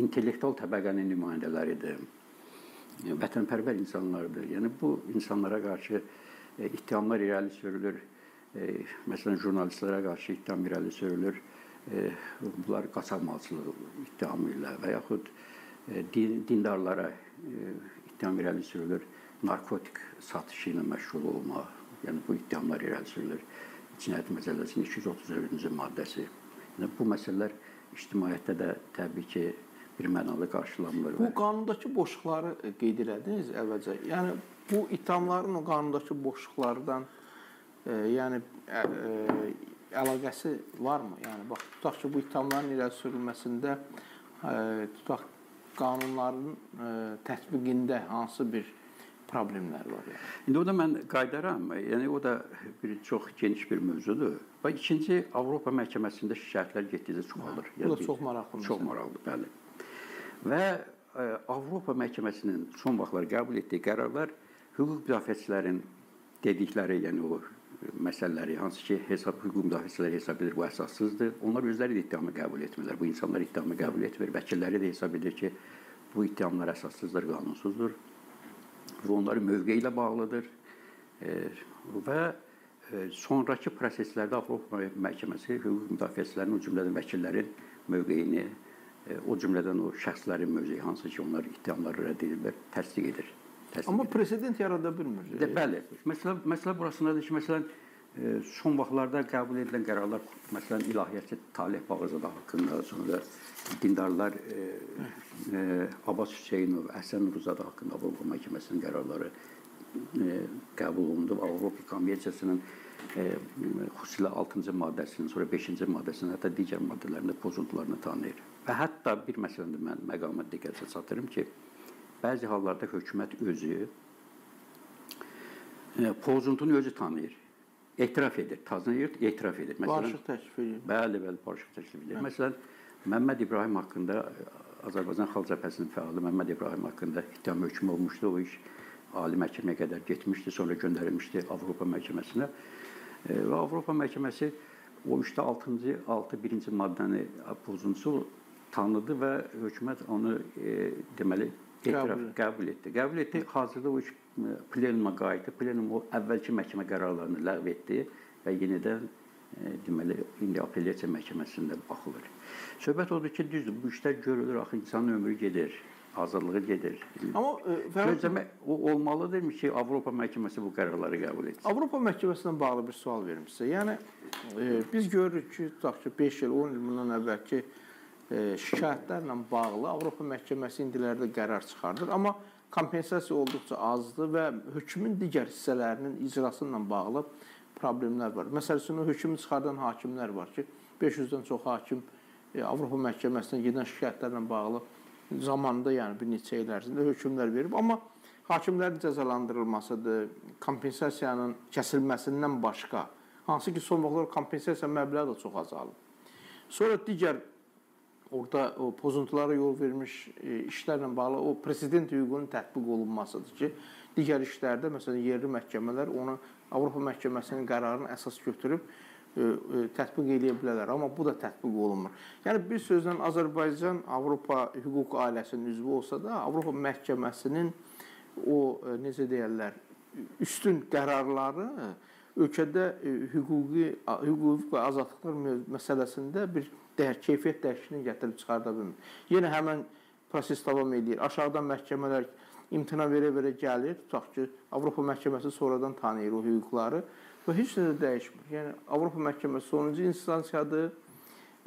Speaker 2: intellektual təbəqənin nümayəndələridir, ə, vətənpərvər insanlardır. Yəni bu insanlara qarşı ə, ittihamlar irəli sürülür. e, məsələn jurnalistlərə qarşı ittiham irəli sürülür. E, bunlar qaçaqmalçılıq ittihamı ilə və yaxud e, din, dindarlara e, ittiham irəli sürülür. Narkotik satışı ilə məşğul olma, yəni bu ittihamlar irəli sürülür. Cinayət Məcəlləsinin 234-cü maddəsi. Bu məsələlər ictimaiyyətdə də təbii ki bir mənalı qarşılanmır.
Speaker 1: Bu qanundakı boşluqları qeyd elədiniz əvvəlcə. Yəni bu ithamların o qanundakı boşluqlardan e, yəni ə, ə, əlaqəsi varmı? Yəni bax tutaq ki, bu ithamların irəli sürülməsində ə, tutaq qanunların ə, tətbiqində hansı bir problemlər var yəni.
Speaker 2: İndi o da mən qaydaram. Yəni o da bir çox geniş bir mövzudur. Və ikinci Avropa məhkəməsində şikayətlər getdikcə çoxalır.
Speaker 1: Yəni, bu da çox maraqlı.
Speaker 2: Çox maraqlıdır, bəli. Və ə, Avropa məhkəməsinin son vaxtlar qəbul etdiyi qərarlar hüquq müdafiəçilərin dedikləri, yəni o məsələləri hansı ki, hesab hüquq müdafiəçiləri hesab edir bu əsassızdır. Onlar özləri də ittihamı qəbul etmirlər. Bu insanlar ittihamı qəbul etmir. Vəkilləri də hesab edir ki, bu ittihamlar əsassızdır, qanunsuzdur və onların mövqeyi ilə bağlıdır. E, və e, sonrakı proseslərdə Avropa məhkəməsi hüquq müdafiəçilərinin, o cümlədən vəkillərin mövqeyini, e, o cümlədən o şəxslərin mövqeyi hansı ki, onlar ittihamları rədd edirlər, təsdiq edir. Təsdiq
Speaker 1: Amma prezident yarada bilmir.
Speaker 2: De, bəli. Məsələ məsələ burasındadır ki, məsələn son vaxtlarda qəbul edilən qərarlar, məsələn, ilahiyyatçı Talih Bağızadə haqqında, sonra dindarlar e, e, Abbas Hüseynov, Əhsən Nuruzadə haqqında Avropa Məhkəməsinin qərarları e, qəbul olundu. Avropa Konvensiyasının e, xüsusilə 6-cı maddəsinin, sonra 5-ci maddəsinin, hətta digər maddələrində pozuntularını tanıyır. Və hətta bir məsələndə mən məqama diqqətə çatdırım ki, bəzi hallarda hökumət özü e, pozuntunu özü tanıyır etiraf edir, tanıyır, etiraf edir.
Speaker 1: Məsələn, barışıq təklif edir.
Speaker 2: Bəli, bəli, barışıq təklif edir. Hə. Məsələn, Məmməd İbrahim haqqında Azərbaycan Xalq Cəbhəsinin fəalı Məmməd İbrahim haqqında ittiham hökmü olmuşdu. O iş ali məhkəməyə qədər getmişdi, sonra göndərilmişdi Avropa məhkəməsinə. E, və Avropa məhkəməsi o işdə 6-cı 6 birinci maddəni pozuntusu tanıdı və hökumət onu e, deməli etiraf qəbul, qəbul etdi. Qəbul etdi. Hazırda o iş e, plenuma qayıtdı. Plenum o əvvəlki məhkəmə qərarlarını ləğv etdi və yenidən e, deməli indi apellyasiya məhkəməsində baxılır. Söhbət odur ki, düzdür, bu işlər görülür, axı insanın ömrü gedir, azadlığı gedir.
Speaker 1: Amma
Speaker 2: e, gözləmə o olmalıdırmı ki, Avropa məhkəməsi bu qərarları qəbul etsin?
Speaker 1: Avropa məhkəməsindən bağlı bir sual verim sizə. Yəni e, biz görürük ki, tutaq ki, 5 il, 10 il bundan əvvəlki e, şikayətlərlə bağlı Avropa məhkəməsi indilərdə qərar çıxardır, amma kompensasiya olduqca azdır və hökmün digər hissələrinin icrası ilə bağlı problemlər var. Məsələn, hökmü çıxardan hakimlər var ki, 500-dən çox hakim E, Avropa məhkəməsinə gedən şikayətlərlə bağlı zamanında, yəni bir neçə il ərzində hökmlər verib, amma hakimlərin cəzalandırılmasıdır, kompensasiyanın kəsilməsindən başqa, hansı ki, son vaxtlar kompensasiya məbləği də çox azalıb. Sonra digər orada o pozuntulara yol vermiş e, işlərlə bağlı o prezident hüququnun tətbiq olunmasıdır ki, digər işlərdə məsələn yerli məhkəmələr onu Avropa məhkəməsinin qərarını əsas götürüb tətbiq eləyə bilərlər, amma bu da tətbiq olunmur. Yəni bir sözlə Azərbaycan Avropa hüquq ailəsinin üzvü olsa da, Avropa məhkəməsinin o necə deyirlər, üstün qərarları ölkədə hüquqi hüquq və azadlıqlar məsələsində bir dəyər keyfiyyət dəyişikliyini gətirib çıxarda bilmir. Yenə həmin proses davam edir. Aşağıdan məhkəmələr imtina verə-verə gəlir. Tutaq ki, Avropa məhkəməsi sonradan tanıyır o hüquqları və heç nə də dəyişmir. Yəni Avropa məhkəməsi sonuncu instansiyadır.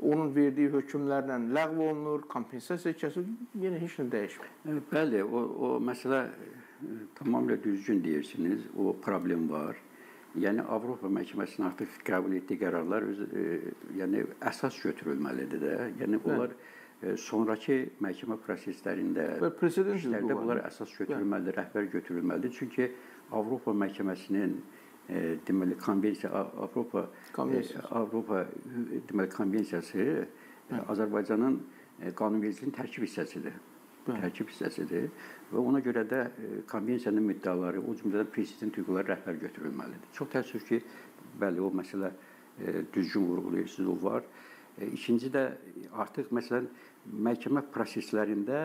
Speaker 1: Onun verdiyi hökmlərlə ləğv olunur, kompensasiya kəsilir, yenə heç nə dəyişmir.
Speaker 2: Bəli, o o məsələ e, tamamilə düzgün deyirsiniz. O problem var. Yəni Avropa məhkəməsinin artıq qəbul etdiyi qərarlar öz e, yəni əsas götürülməlidir də. Yəni onlar e, sonrakı məhkəmə proseslərində və
Speaker 1: prezident
Speaker 2: işlərdə bunlar əsas götürülməlidir, rəhbər götürülməlidir. Çünki Avropa məhkəməsinin e, deməli konvensiya Avropa konvensiyası e, Avropa deməli konvensiyası e, Azərbaycanın e, qanunvericiliyinin tərkib hissəsidir. Bəli. Tərkib hissəsidir və ona görə də e, konvensiyanın müddəaları, o cümlədən prezident hüquqları rəhbər götürülməlidir. Çox təəssüf ki, bəli o məsələ e, düzgün vurğulayırsınız, o var. E, ikinci də artıq məsələn məhkəmə proseslərində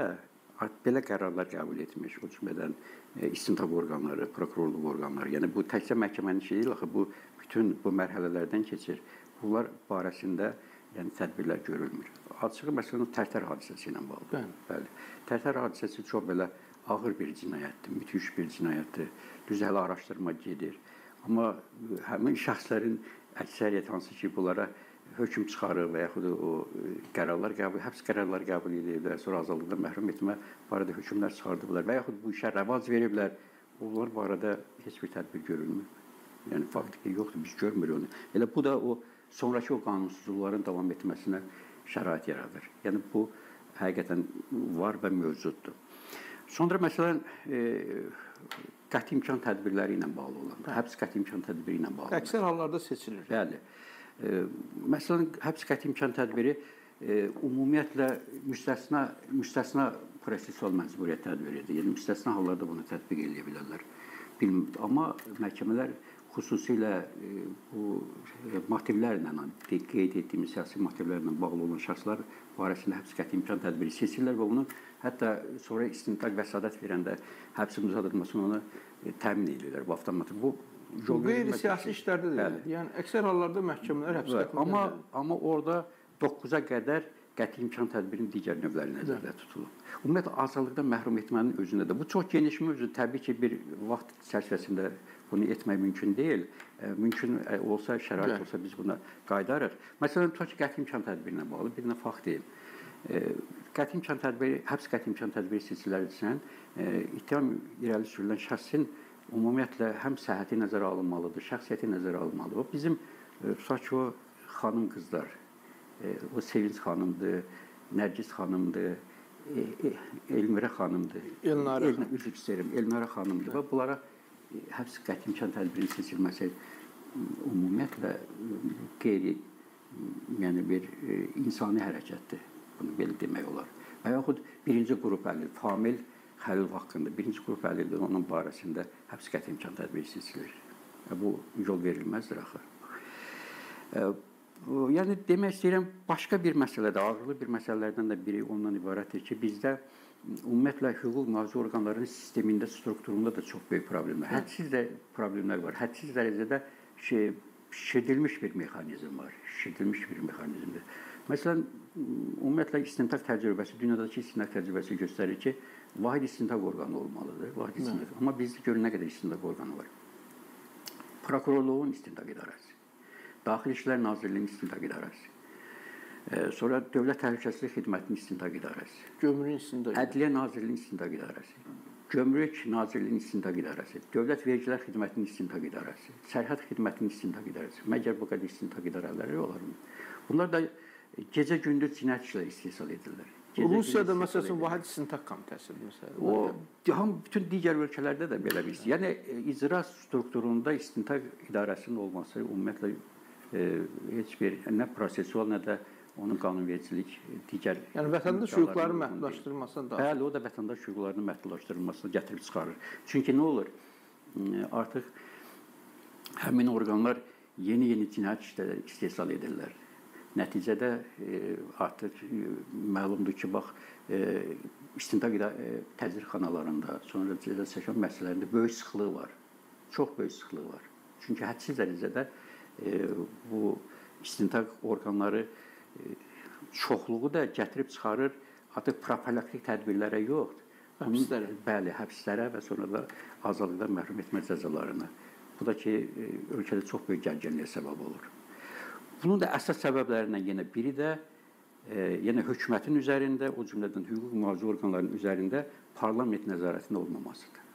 Speaker 2: belə qərarlar qəbul etmiş, o cümlədən e, istintaq orqanları, prokurorluq orqanları. Yəni bu təkcə məhkəmənin işi deyil, axı bu bütün bu mərhələlərdən keçir. Bunlar barəsində yəni tədbirlər görülmür. Açığı məsələn Tərtər hadisəsi ilə bağlı.
Speaker 1: Bəli.
Speaker 2: Bəli. Tərtər hadisəsi çox belə ağır bir cinayətdir, müthiş bir cinayətdir. Düz hələ araşdırma gedir. Amma həmin şəxslərin əksəriyyət hansı ki, bunlara hökm çıxarır və yaxud o e, qərarlar qəbul, həbs qərarları qəbul ediblər, sonra azadlıqdan məhrum etmə barədə hökmlər çıxardıblar və yaxud bu işə rəvac veriblər. Onlar barədə heç bir tədbir görülmür. Yəni faktiki yoxdur, biz görmürük onu. Elə bu da o sonrakı o qanunsuzluqların davam etməsinə şərait yaradır. Yəni bu həqiqətən var və mövcuddur. Sonra məsələn e, qəti imkan tədbirləri ilə bağlı olan, həbs qəti imkan tədbiri ilə bağlı.
Speaker 1: Əksər hallarda seçilir.
Speaker 2: Bəli. E, məsələn, həbs qəti imkan tədbiri e, ümumiyyətlə müstəsna müstəsna prosessual məcburiyyət tədbiridir. Yəni müstəsna hallarda bunu tətbiq edə bilərlər. Bilmir, amma məhkəmələr xüsusilə e, bu motivlərlə, qeyd etdiyimiz siyasi motivlərlə bağlı olan şəxslər barəsində həbs qəti imkan tədbiri seçirlər və bunu hətta sonra istintaq vəsadət verəndə həbsin uzadılmasını ona e, təmin edirlər bu avtomat. Bu
Speaker 1: Bu qeyri-siyasi işlərdə də yəni əksər hallarda məhkəmələr həbs qətimkan
Speaker 2: amma amma orada 9-a qədər qəti imkan tədbirinin digər növləri nəzərdə tutulub. Ümumiyyətlə azadlıqdan məhrum etmənin özündə də bu çox geniş mövzudur. Təbii ki, bir vaxt çərçivəsində bunu etmək mümkün deyil. E, mümkün e, olsa, şərait
Speaker 1: Bəli.
Speaker 2: olsa biz buna qayıdarıq. Məsələn, tutaq ki, qəti imkan tədbirinə bağlı bir dənə fakt deyim. E, Qəti imkan tədbiri, həbs qəti imkan tədbiri e, ittiham irəli sürülən şəxsin ümumiyyətlə həm səhhəti nəzərə alınmalıdır, şəxsiyyəti nəzərə alınmalıdır. O bizim tutaq ki, o xanım qızlar, o Sevinç xanımdır, Nərgiz xanımdır, e, e, Elmirə xanımdır.
Speaker 1: Elnarə
Speaker 2: Elnə, üzr istəyirəm, Elnarə xanımdır və bunlara e, həbs qəti imkan tədbirinin seçilməsi ümumiyyətlə qeyri yəni bir insani hərəkətdir. Bunu belə demək olar. Və yaxud birinci qrup əlil, Famil Xəlil haqqında birinci qrup əlildir, onun barəsində həbs qəti imkan tədbiri seçilir. Bu yol verilməzdir axı. Yəni demək istəyirəm, başqa bir məsələ də, ağırlı bir məsələlərdən də biri ondan ibarətdir ki, bizdə ümumiyyətlə hüquq mühafizə orqanlarının sistemində, strukturunda da çox böyük problemlər, hədsiz də problemlər var. Hədsiz dərəcədə şey şişirdilmiş bir mexanizm var. Şişirdilmiş bir mexanizmdir. Məsələn, ümumiyyətlə istintaq təcrübəsi, dünyadakı istintaq təcrübəsi göstərir ki, vahid istintaq orqanı olmalıdır. Vahid istintaq. Amma bizdə görün nə qədər istintaq orqanı var. Prokurorluğun istintaq idarəsi, Daxili İşlər Nazirliyinin istintaq idarəsi, sonra Dövlət Təhlükəsizlik Xidmətinin istintaq idarəsi,
Speaker 1: gömrüyün içində.
Speaker 2: Ədliyyə Nazirliyinin istintaq idarəsi, Gömrük Nazirliyinin istintaq idarəsi, Dövlət Vergilər Xidmətinin istintaq idarəsi, Sərhəd Xidmətinin istintaq idarəsi. Məgər bu qədər istintaq idarələri olarmı? Bunlar da gecə-gündüz cinayət işləri istehsal edirlər. Gecə-gündüz
Speaker 1: Rusiyada məsələn vahid istintaq komitəsidir məsələn.
Speaker 2: O ham bütün digər ölkələrdə də belə bir. Yəni e, icra strukturunda istintaq idarəsinin olması ümumiyyətlə heç bir nə prosessual, nə də onun qanunvericilik e, digər
Speaker 1: yəni vətəndaş
Speaker 2: imkanları
Speaker 1: hüquqları
Speaker 2: uyğun deyil.
Speaker 1: məhdudlaşdırılmasına da
Speaker 2: Bəli, o da vətəndaş hüquqlarının məhdudlaşdırılmasına gətirib çıxarır. Çünki nə olur? Artıq həmin orqanlar yeni-yeni cinayət işləri istehsal edirlər. Nəticədə artıq məlumdur ki, bax istintaq təcridxanalarında, sonra cəza çəkmə müəssisələrində böyük sıxlıq var. Çox böyük sıxlıq var. Çünki hədsiz dərəcədə bu istintaq orqanları e, çoxluğu da gətirib çıxarır artıq profilaktik tədbirlərə yox,
Speaker 1: Həbslərə.
Speaker 2: Bəli, həbslərə və sonra da azadlıqdan məhrum etmə cəzalarına. Bu da ki, e, ölkədə çox böyük gərginliyə səbəb olur. Bunun da əsas səbəblərindən yenə biri də e, yenə hökumətin üzərində, o cümlədən hüquq mühafizə orqanlarının üzərində parlament nəzarətinin olmamasıdır.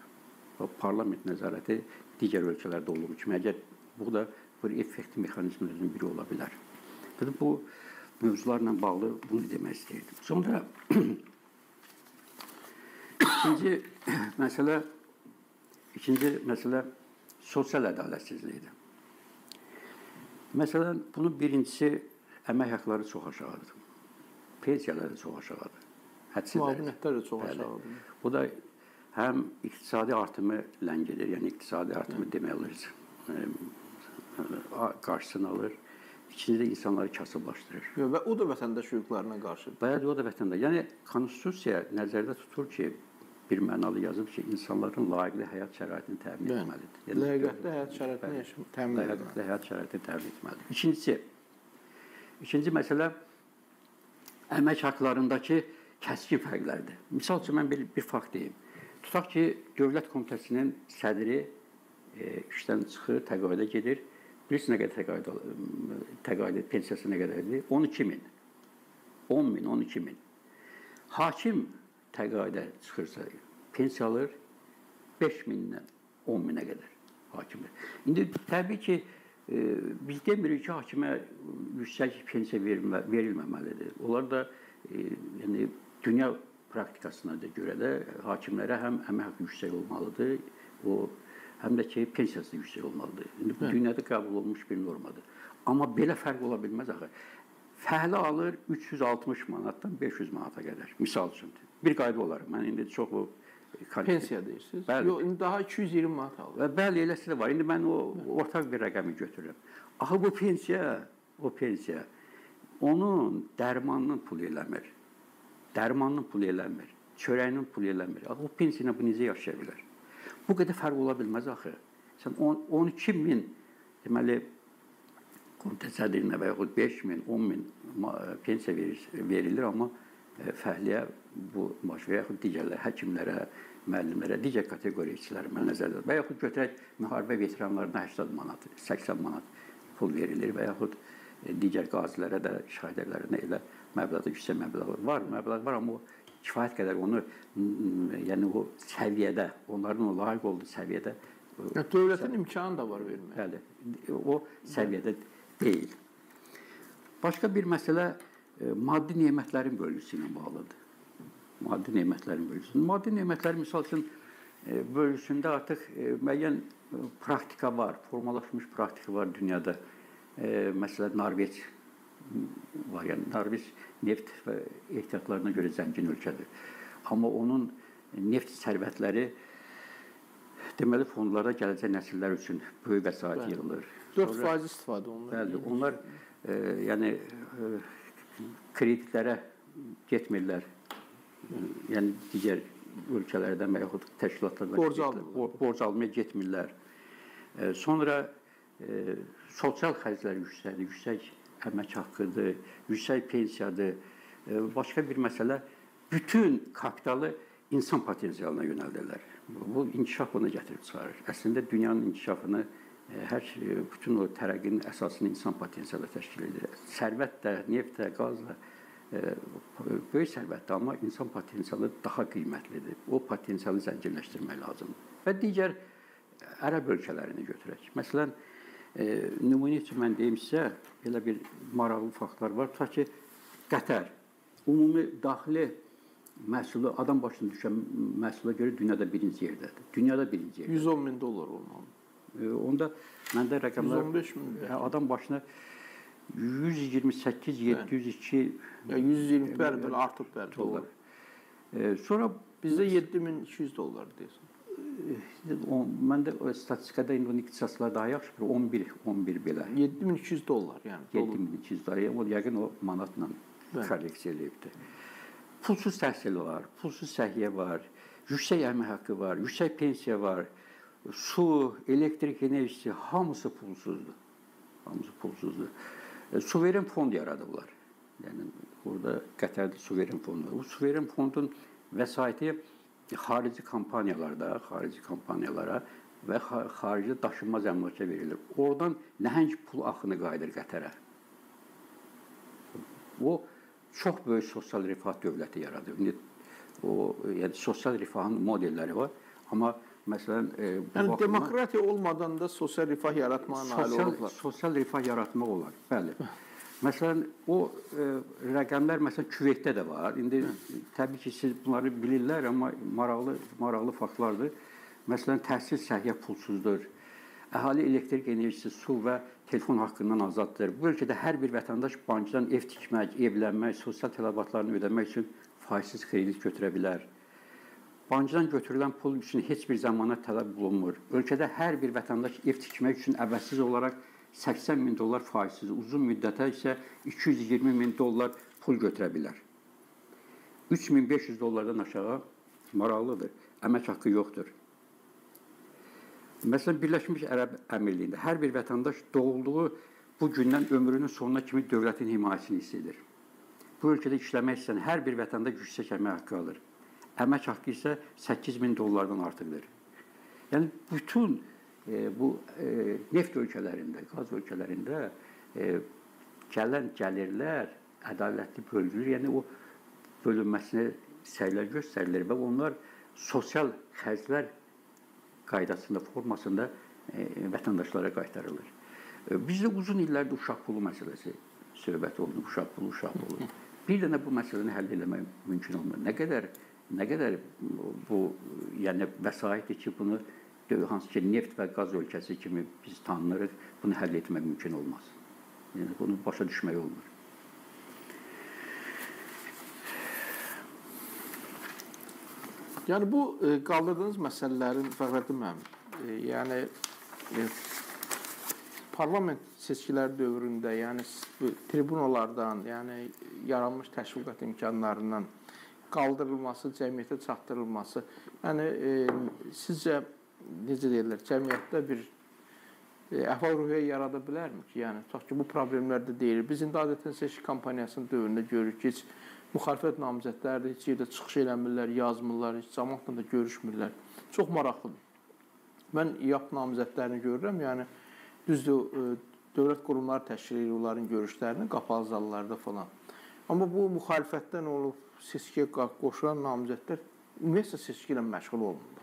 Speaker 2: O parlament nəzarəti digər ölkələrdə olduğu kimi əgər bu da bir effektiv mexanizmlərdən biri ola bilər. Dedim bu mövzularla bağlı bunu demək istəyirdim. Sonra ikinci məsələ ikinci məsələ sosial ədalətsizlikdir. Məsələn, bunun birincisi əmək haqqları çox aşağıdır. Pensiyaları çox aşağıdır.
Speaker 1: Müavinətlər də çox aşağıdır.
Speaker 2: Bu da həm iqtisadi artımı ləngidir, yəni iqtisadi artımı demək olar. E, qarşısını alır. İkinci də insanları kasıblaşdırır.
Speaker 1: Və o da vətəndaş hüquqlarına qarşı.
Speaker 2: Bəli, o da vətəndaş. Yəni konstitusiya nəzərdə tutur ki, bir mənalı yazıb ki, insanların layiqli həyat şəraitini təmin
Speaker 1: Bəli.
Speaker 2: etməlidir.
Speaker 1: Ləyaqətli həyat şəraitini yaşam təmin etmək.
Speaker 2: Ləyaqətli həyat şəraitini təmin etməlidir. İkincisi, ikinci məsələ əmək haqqlarındakı kəskin fərqlərdir. Misal üçün mən bir, bir fakt deyim. Tutaq ki, Dövlət Komitəsinin sədri e, işdən çıxır, təqaüdə gedir. Bilirsiniz nə qədər təqaüd təqaüd pensiyası nə qədərdir? 12 min. 10 min, 12 min. Hakim təqaüdə çıxırsa, pensiya alır 5 mindən 10 minə qədər hakimdir. İndi təbii ki, e, biz demirik ki, hakimə yüksək pensiya verilmə, verilməməlidir. Onlar da e, yəni dünya praktikasına da görə də hakimlərə həm əmək haqqı yüksək olmalıdır, o həm də ki, pensiyası yüksək olmalıdır. İndi bu dünyada qəbul olunmuş bir normadır. Amma belə fərq ola bilməz axı. Fəhlə alır 360 manatdan 500 manata qədər. Misal üçün. Bir qayda olaraq mən indi çox o
Speaker 1: Pensiya deyirsiniz.
Speaker 2: Bəli.
Speaker 1: Yox, indi daha 220 manat alır.
Speaker 2: Və bəli, eləsi də var. İndi mən o ortaq bir rəqəmi götürürəm. Axı bu pensiya, o pensiya onun dərmanının pulu eləmir. Dərmanının pulu eləmir. Çörəyinin pulu eləmir. Axı o pensiya ilə bu necə yaşaya bilər? Bu qədər fərq ola bilməz axı. Sən 10 12 min deməli sədrinə və yaxud 5 min, 10 min ma- pensiya verir, verilir, amma e, fəhliyə bu maaş və yaxud digərlər, həkimlərə, müəllimlərə, digər kateqoriya işçilərə mən nəzərdə və yaxud götürək müharibə veteranlarına 80 manat, 80 manat pul verilir və yaxud e, digər qazilərə də, şahidlərə elə məbləğdə yüksək məbləğ var, məbləğ var, amma o kifayət qədər onu yəni o səviyyədə, onların o layiq olduğu səviyyədə
Speaker 1: Yəni dövlətin imkanı da var verməyə.
Speaker 2: Bəli, o səviyyədə deyil. Başqa bir məsələ e, maddi nemətlərin bölgüsü ilə bağlıdır. Maddi nemətlərin bölgüsü. Maddi nemətlər misal üçün e, bölgüsündə artıq müəyyən praktika var, formalaşmış praktika var dünyada. Məsələn, Norveç var. Yəni Norveç neft və ehtiyatlarına görə zəngin ölkədir. Amma onun neft sərvətləri deməli fondlara gələcək nəsillər üçün böyük vəsait yığılır.
Speaker 1: 4% istifadə olunur.
Speaker 2: Bəli, onlar e, yəni e, kreditlərə getmirlər. Yəni digər ölkələrdən və yaxud təşkilatlardan
Speaker 1: Borc almırlar.
Speaker 2: Bor- Borc almaya getmirlər. E, sonra e, sosial xərclər yüksəkdir, yüksək əmək haqqıdır, yüksək pensiyadır. Başqa bir məsələ bütün kapitalı insan potensialına yönəldirlər. Bu, inkişaf ona gətirib çıxarır. Əslində dünyanın inkişafını hər bütün o tərəqqinin əsasını insan potensialı təşkil edir. Sərvət də, neft də, qaz da böyük sərvətdir, amma insan potensialı daha qiymətlidir. O potensialı zənginləşdirmək lazımdır. Və digər ərəb ölkələrini götürək. Məsələn, e, nümunə üçün mən deyim sizə belə bir maraqlı faktlar var. Tutaq ki, Qətər ümumi daxili məhsulu adam başına düşən məhsula görə dünyada birinci yerdədir. Dünyada birinci yerdə.
Speaker 1: 110 min dollar olmalı.
Speaker 2: E, onda məndə rəqəmlər
Speaker 1: 115 min.
Speaker 2: hə, adam başına 128 702
Speaker 1: Ya 120 bəli, bəli artıb.
Speaker 2: E, sonra
Speaker 1: Bizdə 7200 dollar deyirsən.
Speaker 2: O, məndə o statistikada indi onun ixtisaslar daha yaxşı 11 11 belə.
Speaker 1: 7200 dollar yəni. dollar.
Speaker 2: 7200 dollar. O yəqin o manatla
Speaker 1: Bəli.
Speaker 2: korreksiya eləyibdi. Pulsuz təhsil var, pulsuz səhiyyə var, yüksək əmək haqqı var, yüksək pensiya var, su, elektrik enerjisi hamısı pulsuzdur. Hamısı pulsuzdur. E, suveren fond yaradıblar. Yəni burada Qətərdə suveren fond var. Bu suveren fondun vəsaiti xarici kompaniyalarda, xarici kompaniyalara və xa- xarici daşınmaz əmlaka verilir. Oradan nəhəng pul axını qayıdır Qətərə. O çox böyük sosial rifah dövləti yaradır. İndi o yəni sosial rifahın modelləri var, amma məsələn e, bu
Speaker 1: Yəni demokratiya olmadan da sosial rifah yaratmağa nail olublar.
Speaker 2: sosial rifah yaratmaq olar. Bəli. Məsələn, o e, rəqəmlər məsələn Küveytdə də var. İndi təbii ki, siz bunları bilirlər, amma maraqlı maraqlı faktlardır. Məsələn, təhsil səhiyyə pulsuzdur. Əhali elektrik enerjisi, su və telefon haqqından azaddır. Bu ölkədə hər bir vətəndaş bankdan ev tikmək, evlənmək, sosial tələbatlarını ödəmək üçün faizsiz kredit götürə bilər. Bankdan götürülən pul üçün heç bir zəmanət tələb olunmur. Ölkədə hər bir vətəndaş ev tikmək üçün əvəzsiz olaraq 80 min dollar faizsiz, uzun müddətə isə 220 min dollar pul götürə bilər. 3500 dollardan aşağı maraqlıdır. Əmək haqqı yoxdur. Məsələn, Birləşmiş Ərəb Əmirliyində hər bir vətəndaş doğulduğu bu gündən ömrünün sonuna kimi dövlətin himayəsini hiss edir. Bu ölkədə işləmək istəyən hər bir vətəndaş yüksək əmək haqqı alır. Əmək haqqı isə 8000 dollardan artıqdır. Yəni bütün bu e, neft ölkələrində, qaz ölkələrində e, gələn gəlirlər ədalətli bölünür. Yəni o bölünməsinə səylər göstərilir və onlar sosial xərclər qaydasında, formasında e, vətəndaşlara qaytarılır. E, bizdə uzun illərdir uşaq pulu məsələsi söhbət olunur, uşaq pulu, uşaq pulu. Bir dənə bu məsələni həll etmək mümkün olmur. Nə qədər nə qədər bu yəni vəsaitdir ki, bunu hansı ki neft və qaz ölkəsi kimi biz tanınırıq, bunu həll etmək mümkün olmaz. Yəni bunu başa düşmək olmur.
Speaker 1: Yəni bu e, qaldırdığınız məsələlərin Fəxrəddin müəllim, e, yəni e, parlament seçkiləri dövründə, yəni bu tribunalardan, yəni yaranmış təşviqat imkanlarından qaldırılması, cəmiyyətə çatdırılması, yəni sizcə necə deyirlər, cəmiyyətdə bir e, əhval-ruhiyyə yarada bilərmi ki, yəni tutaq ki, bu problemlər də deyil. Biz indi adətən seçki kampaniyasının dövründə görürük ki, heç müxalifət namizədləri heç yerdə çıxış eləmirlər, yazmırlar, heç cəmaatla da görüşmürlər. Çox maraqlıdır. Mən YAP namizədlərini görürəm, yəni düzdür, e, dövlət qurumları təşkil edir onların görüşlərini qapalı zallarda falan. Amma bu müxalifətdən olub seçkiyə qoşulan namizədlər ümumiyyətlə seçki ilə məşğul olmurlar.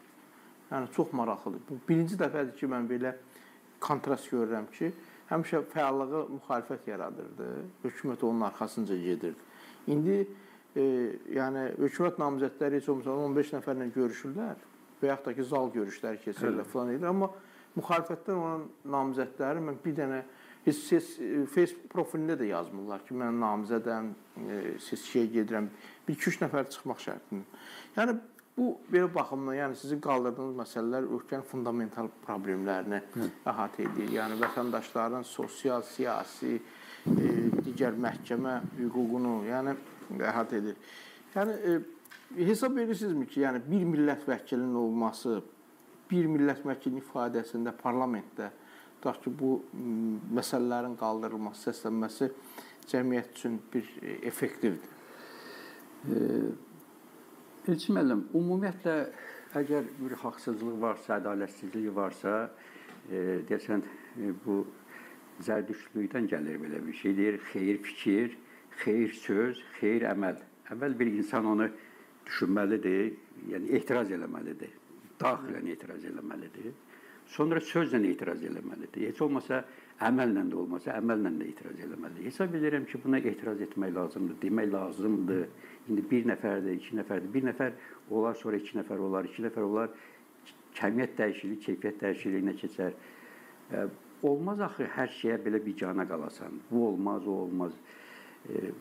Speaker 1: Yəni çox maraqlıdır. Bu birinci dəfədir ki, mən belə kontrast görürəm ki, həmişə fəallığı müxalifət yaradırdı. Hökumət onun arxasınca gedirdi. İndi e, yəni hökumət namizədləri heç olmasa 15 nəfərlə görüşürlər və yaxud da ki, zal görüşləri keçirirlər falan edir, amma müxalifətdən olan namizədləri mən bir dənə Heç e, Facebook profilində də yazmırlar ki, mən namizədəm, e, seçkiyə gedirəm. Bir 2-3 nəfər çıxmaq şərtilə. Yəni bu belə baxımdan, yəni sizin qaldırdığınız məsələlər ölkənin fundamental problemlərini Hı. əhatə edir. Yəni vətəndaşların sosial, siyasi, e, digər məhkəmə hüququnu, yəni əhatə edir. Yəni e, hesab edirsinizmi ki, yəni bir millət vəkilinin olması, bir millət vəkilinin ifadəsində parlamentdə tutaq ki, bu məsələlərin qaldırılması, səslənməsi cəmiyyət üçün bir e, effektivdir.
Speaker 2: Elçi müəllim, ümumiyyətlə əgər bir haqsızlıq varsa, ədalətsizlik varsa, e, deyəsən e, bu zərdüştlükdən gəlir belə bir şey. Deyir, xeyir fikir, xeyir söz, xeyir əməl. Əvvəl bir insan onu düşünməlidir, yəni etiraz eləməlidir. Daxilən etiraz eləməlidir. Sonra sözlə etiraz eləməlidir. Heç olmasa əməllə də olmasa, əməllə də etiraz eləməlidir. Hesab edirəm ki, buna etiraz etmək lazımdır, demək lazımdır. İndi bir nəfərdir, iki nəfərdir. Bir nəfər olar, sonra iki nəfər olar, iki nəfər olar. Kəmiyyət dəyişikliyi, keyfiyyət dəyişikliyinə keçər. Olmaz axı hər şeyə belə bicana qalasan. Bu olmaz, o olmaz. E,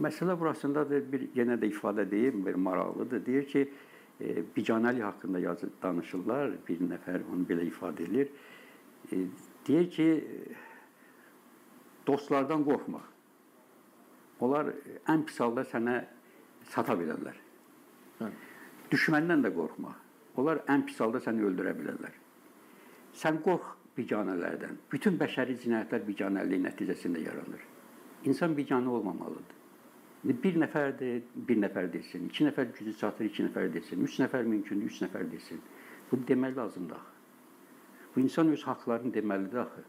Speaker 2: məsələ burasındadır. Bir yenə də ifadə deyim, bir maraqlıdır. Deyir ki, e, bicanəli haqqında yazı danışırlar. Bir nəfər onu belə ifadə edir. E, deyir ki, dostlardan qorxma. Onlar ən pis halda sənə sata bilərlər. Hə. Düşməndən də qorxma. Onlar ən pis halda səni öldürə bilərlər. Sən qorx biganələrdən. Bütün bəşəri cinayətlər biganəlik nəticəsində yaranır. İnsan biganə olmamalıdır. Bir nəfərdir, bir nəfər desin. İki nəfər gücü çatır, iki nəfər desin. Üç nəfər mümkündür, üç nəfər desin. Bunu demək lazımdır axı. Bu insan öz haqlarını deməlidir axı.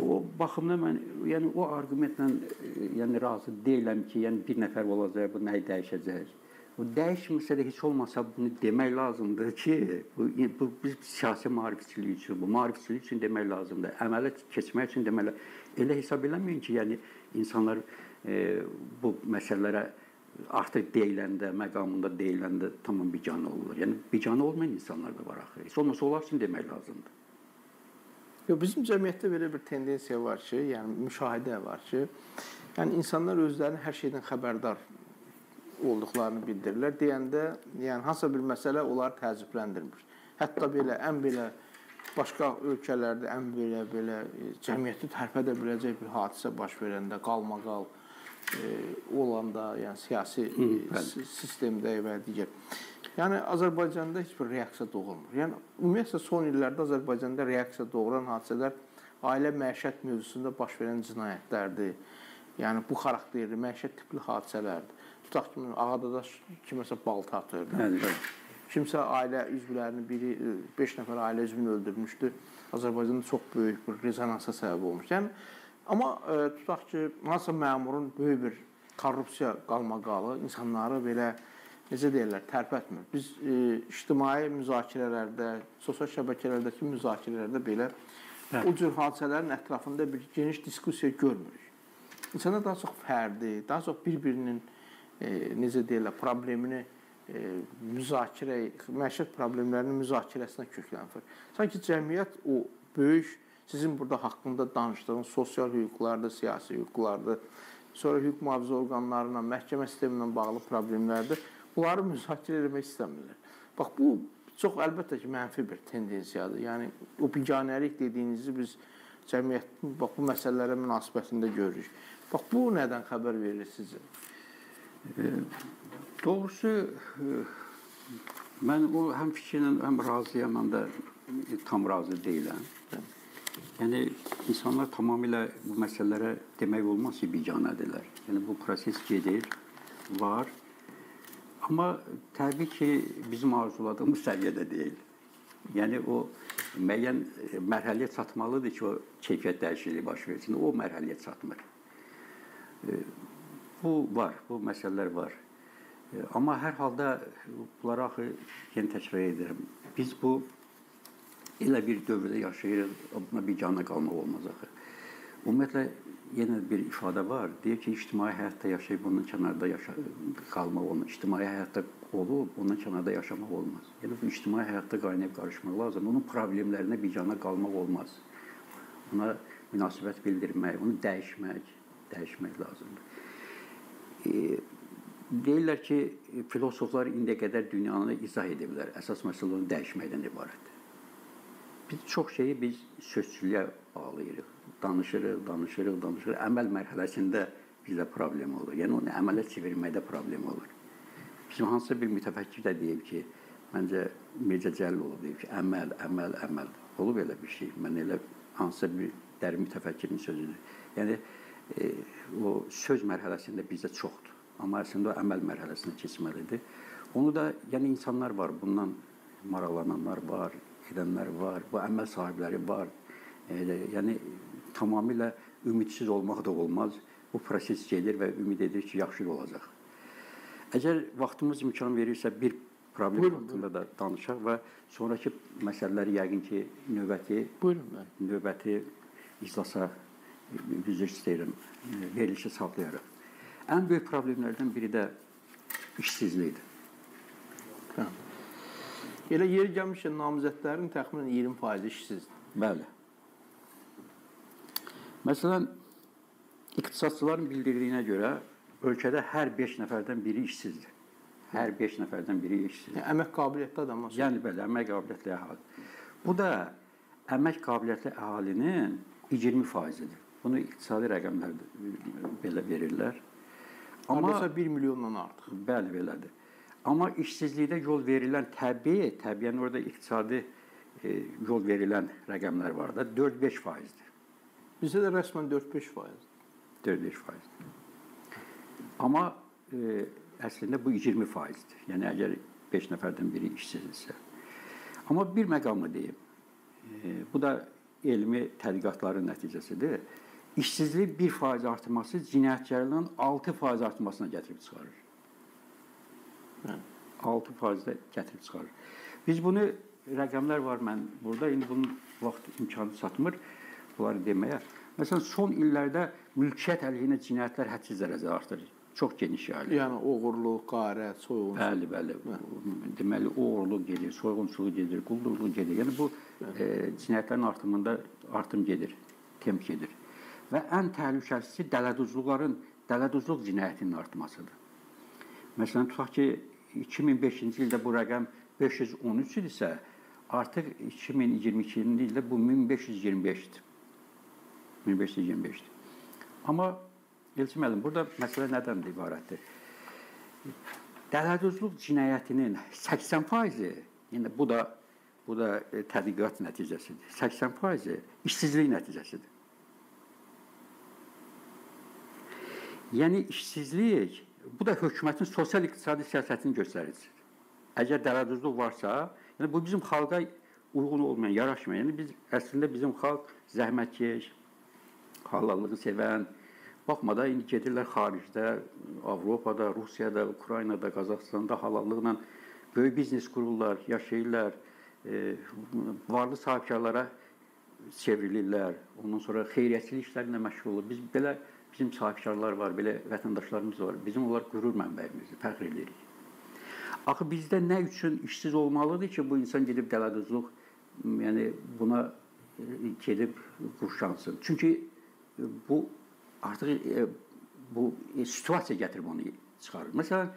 Speaker 2: O baxımdan mən yəni o arqumentlə yəni razı deyiləm ki, yəni bir nəfər olacaq, bu nəyi dəyişəcək. O dəyişmirsə də heç olmasa bunu demək lazımdır ki, bu, bu biz siyasi maarifçilik üçün, bu maarifçilik üçün demək lazımdır. Əmələ keçmək üçün deməli elə hesab eləməyin ki, yəni insanlar e, bu məsələlərə artıq deyiləndə, məqamında deyiləndə tamam biganə olur. Yəni biganə olmayan insanlar da var axı. Heç olmasa onlar üçün demək lazımdır.
Speaker 1: Yox, bizim cəmiyyətdə belə bir tendensiya var ki, yəni müşahidə var ki, yəni insanlar özlərini hər şeydən xəbərdar olduqlarını bildirirlər. Deyəndə, yəni hansısa bir məsələ onları təəccübləndirmir. Hətta belə ən belə başqa ölkələrdə ən belə belə e, cəmiyyəti tərpədə biləcək bir hadisə baş verəndə qalmaqal e, olanda, yəni siyasi e, si- sistemdə və digər. Yəni Azərbaycanda heç bir reaksiya doğurmur. Yəni ümumiyyətlə son illərdə Azərbaycanda reaksiya doğuran hadisələr ailə məişət mövzusunda baş verən cinayətlərdir. Yəni bu xarakterli məişət tipli hadisələrdir. Tutaq ki, Ağadadaş kiməsə balta atırdı. Kimsə ailə üzvlərinin biri 5 nəfər ailə üzvünü öldürmüşdü. Azərbaycanda çox böyük bir rezonansa səbəb olmuş. Yəni amma e, tutaq ki, hansısa məmurun böyük bir korrupsiya qalmaqalı insanları belə necə deyirlər, tərpətmir. Biz e, ictimai müzakirələrdə, sosial şəbəkələrdəki müzakirələrdə belə
Speaker 2: Hə.
Speaker 1: o cür hadisələrin ətrafında bir geniş diskussiya görmürük. İnsanlar daha çox fərdi, daha çox bir-birinin e, necə deyirlər, problemini e, müzakirə, məişət problemlərinin müzakirəsinə köklənir. Sanki cəmiyyət o böyük sizin burada haqqında danışdığınız sosial hüquqlardır, siyasi hüquqlardır, sonra hüquq mühafizə orqanları ilə, məhkəmə sistemi ilə bağlı problemlərdir. Bunları müzakirə etmək istəmirlər. Bax bu çox əlbəttə ki, mənfi bir tendensiyadır. Yəni o biganəlik dediyinizi biz cəmiyyətin bax bu məsələlərə münasibətində görürük. Bax bu nədən xəbər verir sizə?
Speaker 2: Doğrusu e, mən o həm fikirlə həm razıyam, həm də tam razı deyiləm. Yəni insanlar tamamilə bu məsələlərə demək olmaz ki, biganədirlər. Yəni bu proses gedir, var. Amma təbii ki, bizim arzuladığımız səviyyədə deyil. Yəni o müəyyən e, mərhələyə çatmalıdır ki, o keyfiyyət dəyişikliyi baş versin. O mərhələyə çatmır. Bu var, bu məsələlər var. E, Amma hər halda bunları axı yenə təkrar edirəm. Biz bu elə bir dövrdə yaşayırıq, buna bir cana qalmaq olmaz axı. Ümumiyyətlə yenə bir ifadə var. Deyir ki, ictimai həyatda yaşayıb ondan kənarda yaşa qalmaq olmaz. İctimai həyatda olub ondan kənarda yaşamaq olmaz. Yəni bu ictimai həyatda qaynayıb qarışmaq lazım. Onun problemlərinə bir cana qalmaq olmaz. Ona münasibət bildirmək, onu dəyişmək, dəyişmək lazımdır. E, deyirlər ki, filosoflar indiyə qədər dünyanı izah ediblər. Əsas məsələ onu dəyişməkdən ibarətdir. Biz çox şeyi biz sözçülüyə bağlayırıq. Danışırıq, danışırıq, danışırıq. Əməl mərhələsində bizdə problem olur. Yəni onu əmələ çevirməkdə problem olur. Bizim hansısa bir mütəfəkkir də deyib ki, məncə Mirzə Cəlilov deyib ki, əməl, əməl, əməl. Olub elə bir şey. Mən elə hansısa bir dərin mütəfəkkirin sözüdür. Yəni e, o söz mərhələsində bizdə çoxdur. Amma əslində o əməl mərhələsinə keçməlidir. Onu da yəni insanlar var, bundan maraqlananlar var, edənlər var, bu əməl sahibləri var. E, yəni tamamilə ümidsiz olmaq da olmaz. Bu proses gedir və ümid edirik ki, yaxşı olacaq. Əgər vaxtımız imkan verirsə bir problem
Speaker 1: Buyurun,
Speaker 2: haqqında da danışaq və sonrakı məsələləri yəqin ki, növbəti
Speaker 1: Buyurun
Speaker 2: növbəti iclasa üzr istəyirəm, verilişi saxlayaraq. Ən böyük problemlərdən biri də işsizlikdir.
Speaker 1: Hə. Elə yeri gəlmişkən namizədlərin təxminən 20% işsizdir.
Speaker 2: Bəli. Məsələn, iqtisadçıların bildirdiyinə görə ölkədə hər 5 nəfərdən biri işsizdir. Hər 5 nəfərdən biri işsizdir.
Speaker 1: Yəni əmək qabiliyyətli adam olsa.
Speaker 2: Yəni belə əmək qabiliyyətli əhali. Bu da əmək qabiliyyətli əhalinin 20%-idir. Bunu iqtisadi rəqəmlər belə verirlər.
Speaker 1: Amma 1 milyondan artıq.
Speaker 2: Bəli, belədir. Amma işsizlikdə yol verilən təbii, təbii yəni orada iqtisadi e, yol verilən rəqəmlər var da 4-5%-dir.
Speaker 1: Bizdə də rəsmən 4-5%.
Speaker 2: 4-5%. Amma e, əslində bu 20%-dir. Yəni əgər 5 nəfərdən biri işsizdirsə. Amma bir məqamı deyim. E, bu da elmi tədqiqatların nəticəsidir. İşsizlik 1% artırması cinayətkarlığın 6% artmasına gətirib çıxarır.
Speaker 1: Hə.
Speaker 2: 6% də gətirib çıxarır. Biz bunu rəqəmlər var mən burada indi bunun vaxt imkanı çatmır bunları deməyə. Məsələn son illərdə mülkiyyət əleyhinə cinayətlər hədsiz dərəcədə artır. Çox geniş yayılır.
Speaker 1: Yəni oğurluq, qarət, soyğun.
Speaker 2: Bəli, bəli. Deməli oğurluq gedir, soyğunçuluq gedir, quldurluq gedir. Yəni bu e, cinayətlərin artımında artım gedir, temp gedir. Və ən təhlükəlisi dələduzluqların, dələduzluq cinayətinin artmasıdır. Məsələn, tutaq ki, 2005-ci ildə bu rəqəm 513 idisə, artıq 2022-ci ildə bu 1525-dir. 1525-dir. Amma Elçin müəllim, burada məsələ nədəndir ibarətdir? Dələduzluq cinayətinin 80%, yəni bu da bu da e, tədqiqat nəticəsidir. 80% işsizlik nəticəsidir. Yəni işsizlik bu da hökumətin sosial-iqtisadi siyasətinin göstəricisidir. Əgər dələduzluq varsa, yəni bu bizim xalqa uyğun olmayan, yaraşmayan. Yəni biz əslində bizim xalq zəhmətkeş, halallığı sevən, baxmadan indi gedirlər xaricdə, Avropada, Rusiyada, Ukraynada, Qazaxstanda halallıqla böyük biznes qururlar, yaşayırlar, e, varlı sahibkarlara çevrilirlər. Ondan sonra xeyriyyəçilik işlərlə məşğul olur. Biz belə bizim sahibkarlar var, belə vətəndaşlarımız var. Bizim onlar qürur mənbəyimizdir, fəxr edirik. Axı bizdə nə üçün işsiz olmalıdır ki, bu insan gedib dələduzluq, yəni buna e, gedib qurşansın. Çünki bu artıq e, bu situasiya gətirib onu çıxarır. Məsələn,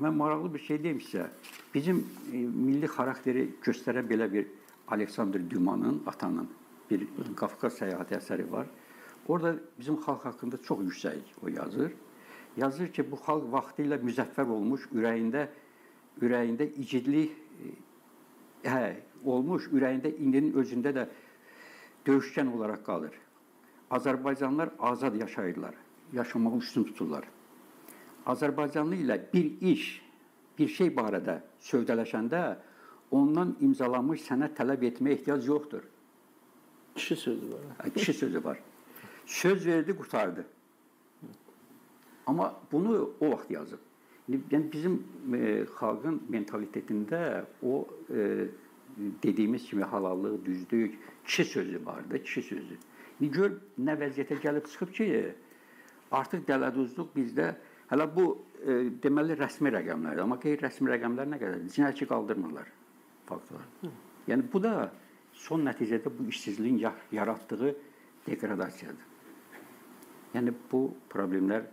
Speaker 2: mən maraqlı bir şey deyim sizə. Bizim milli xarakteri göstərən belə bir Aleksandr Dumanın, atanın bir Qafqaz səyahəti əsəri var. Orada bizim xalq haqqında çox yüksək o yazır. Yazır ki, bu xalq vaxtı ilə müzəffər olmuş, ürəyində ürəyində igidlik hə, olmuş, ürəyində indinin özündə də döyüşkən olaraq qalır. Azərbaycanlılar azad yaşayırlar, yaşamağı üstün tuturlar. Azərbaycanlı ilə bir iş, bir şey barədə sövdələşəndə ondan imzalanmış sənəd tələb etməyə ehtiyac yoxdur.
Speaker 1: Kişi sözü var.
Speaker 2: Hə, kişi sözü var. Söz verdi, qurtardı. Amma bunu o vaxt yazıb. Yəni bizim e, xalqın mentalitetində o e, dediyimiz kimi halallıq, düzlük, kişi sözü vardı, kişi sözü. Gör nə vəziyyətə gəlib çıxıb ki, artıq dələduzluq bizdə hələ bu e, deməli rəsmi rəqəmlərdir, amma qeyri-rəsmi rəqəmlər nə qədər? Cinayətçi qaldırmırlar faktlar. Yəni bu da son nəticədə bu işsizliyin yaratdığı degradasiyadır. Yəni bu problemlər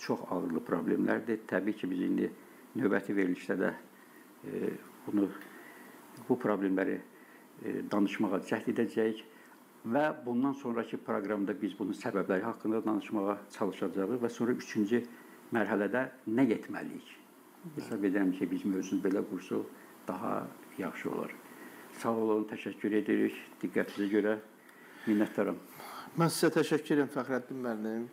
Speaker 2: çox ağırlı problemlərdir. Təbii ki, biz indi növbəti verilişdə də e, bunu bu problemləri e, danışmağa cəhd edəcəyik və bundan sonrakı proqramda biz bunun səbəbləri haqqında danışmağa çalışacağıq və sonra üçüncü mərhələdə nə etməliyik? Hesab edirəm ki, biz mövzunu belə qursuq daha yaxşı olar. Sağ olun, təşəkkür edirik diqqətinizə görə. Minnətdaram.
Speaker 1: Mən sizə təşəkkür edirəm Fəxrəddin müəllim.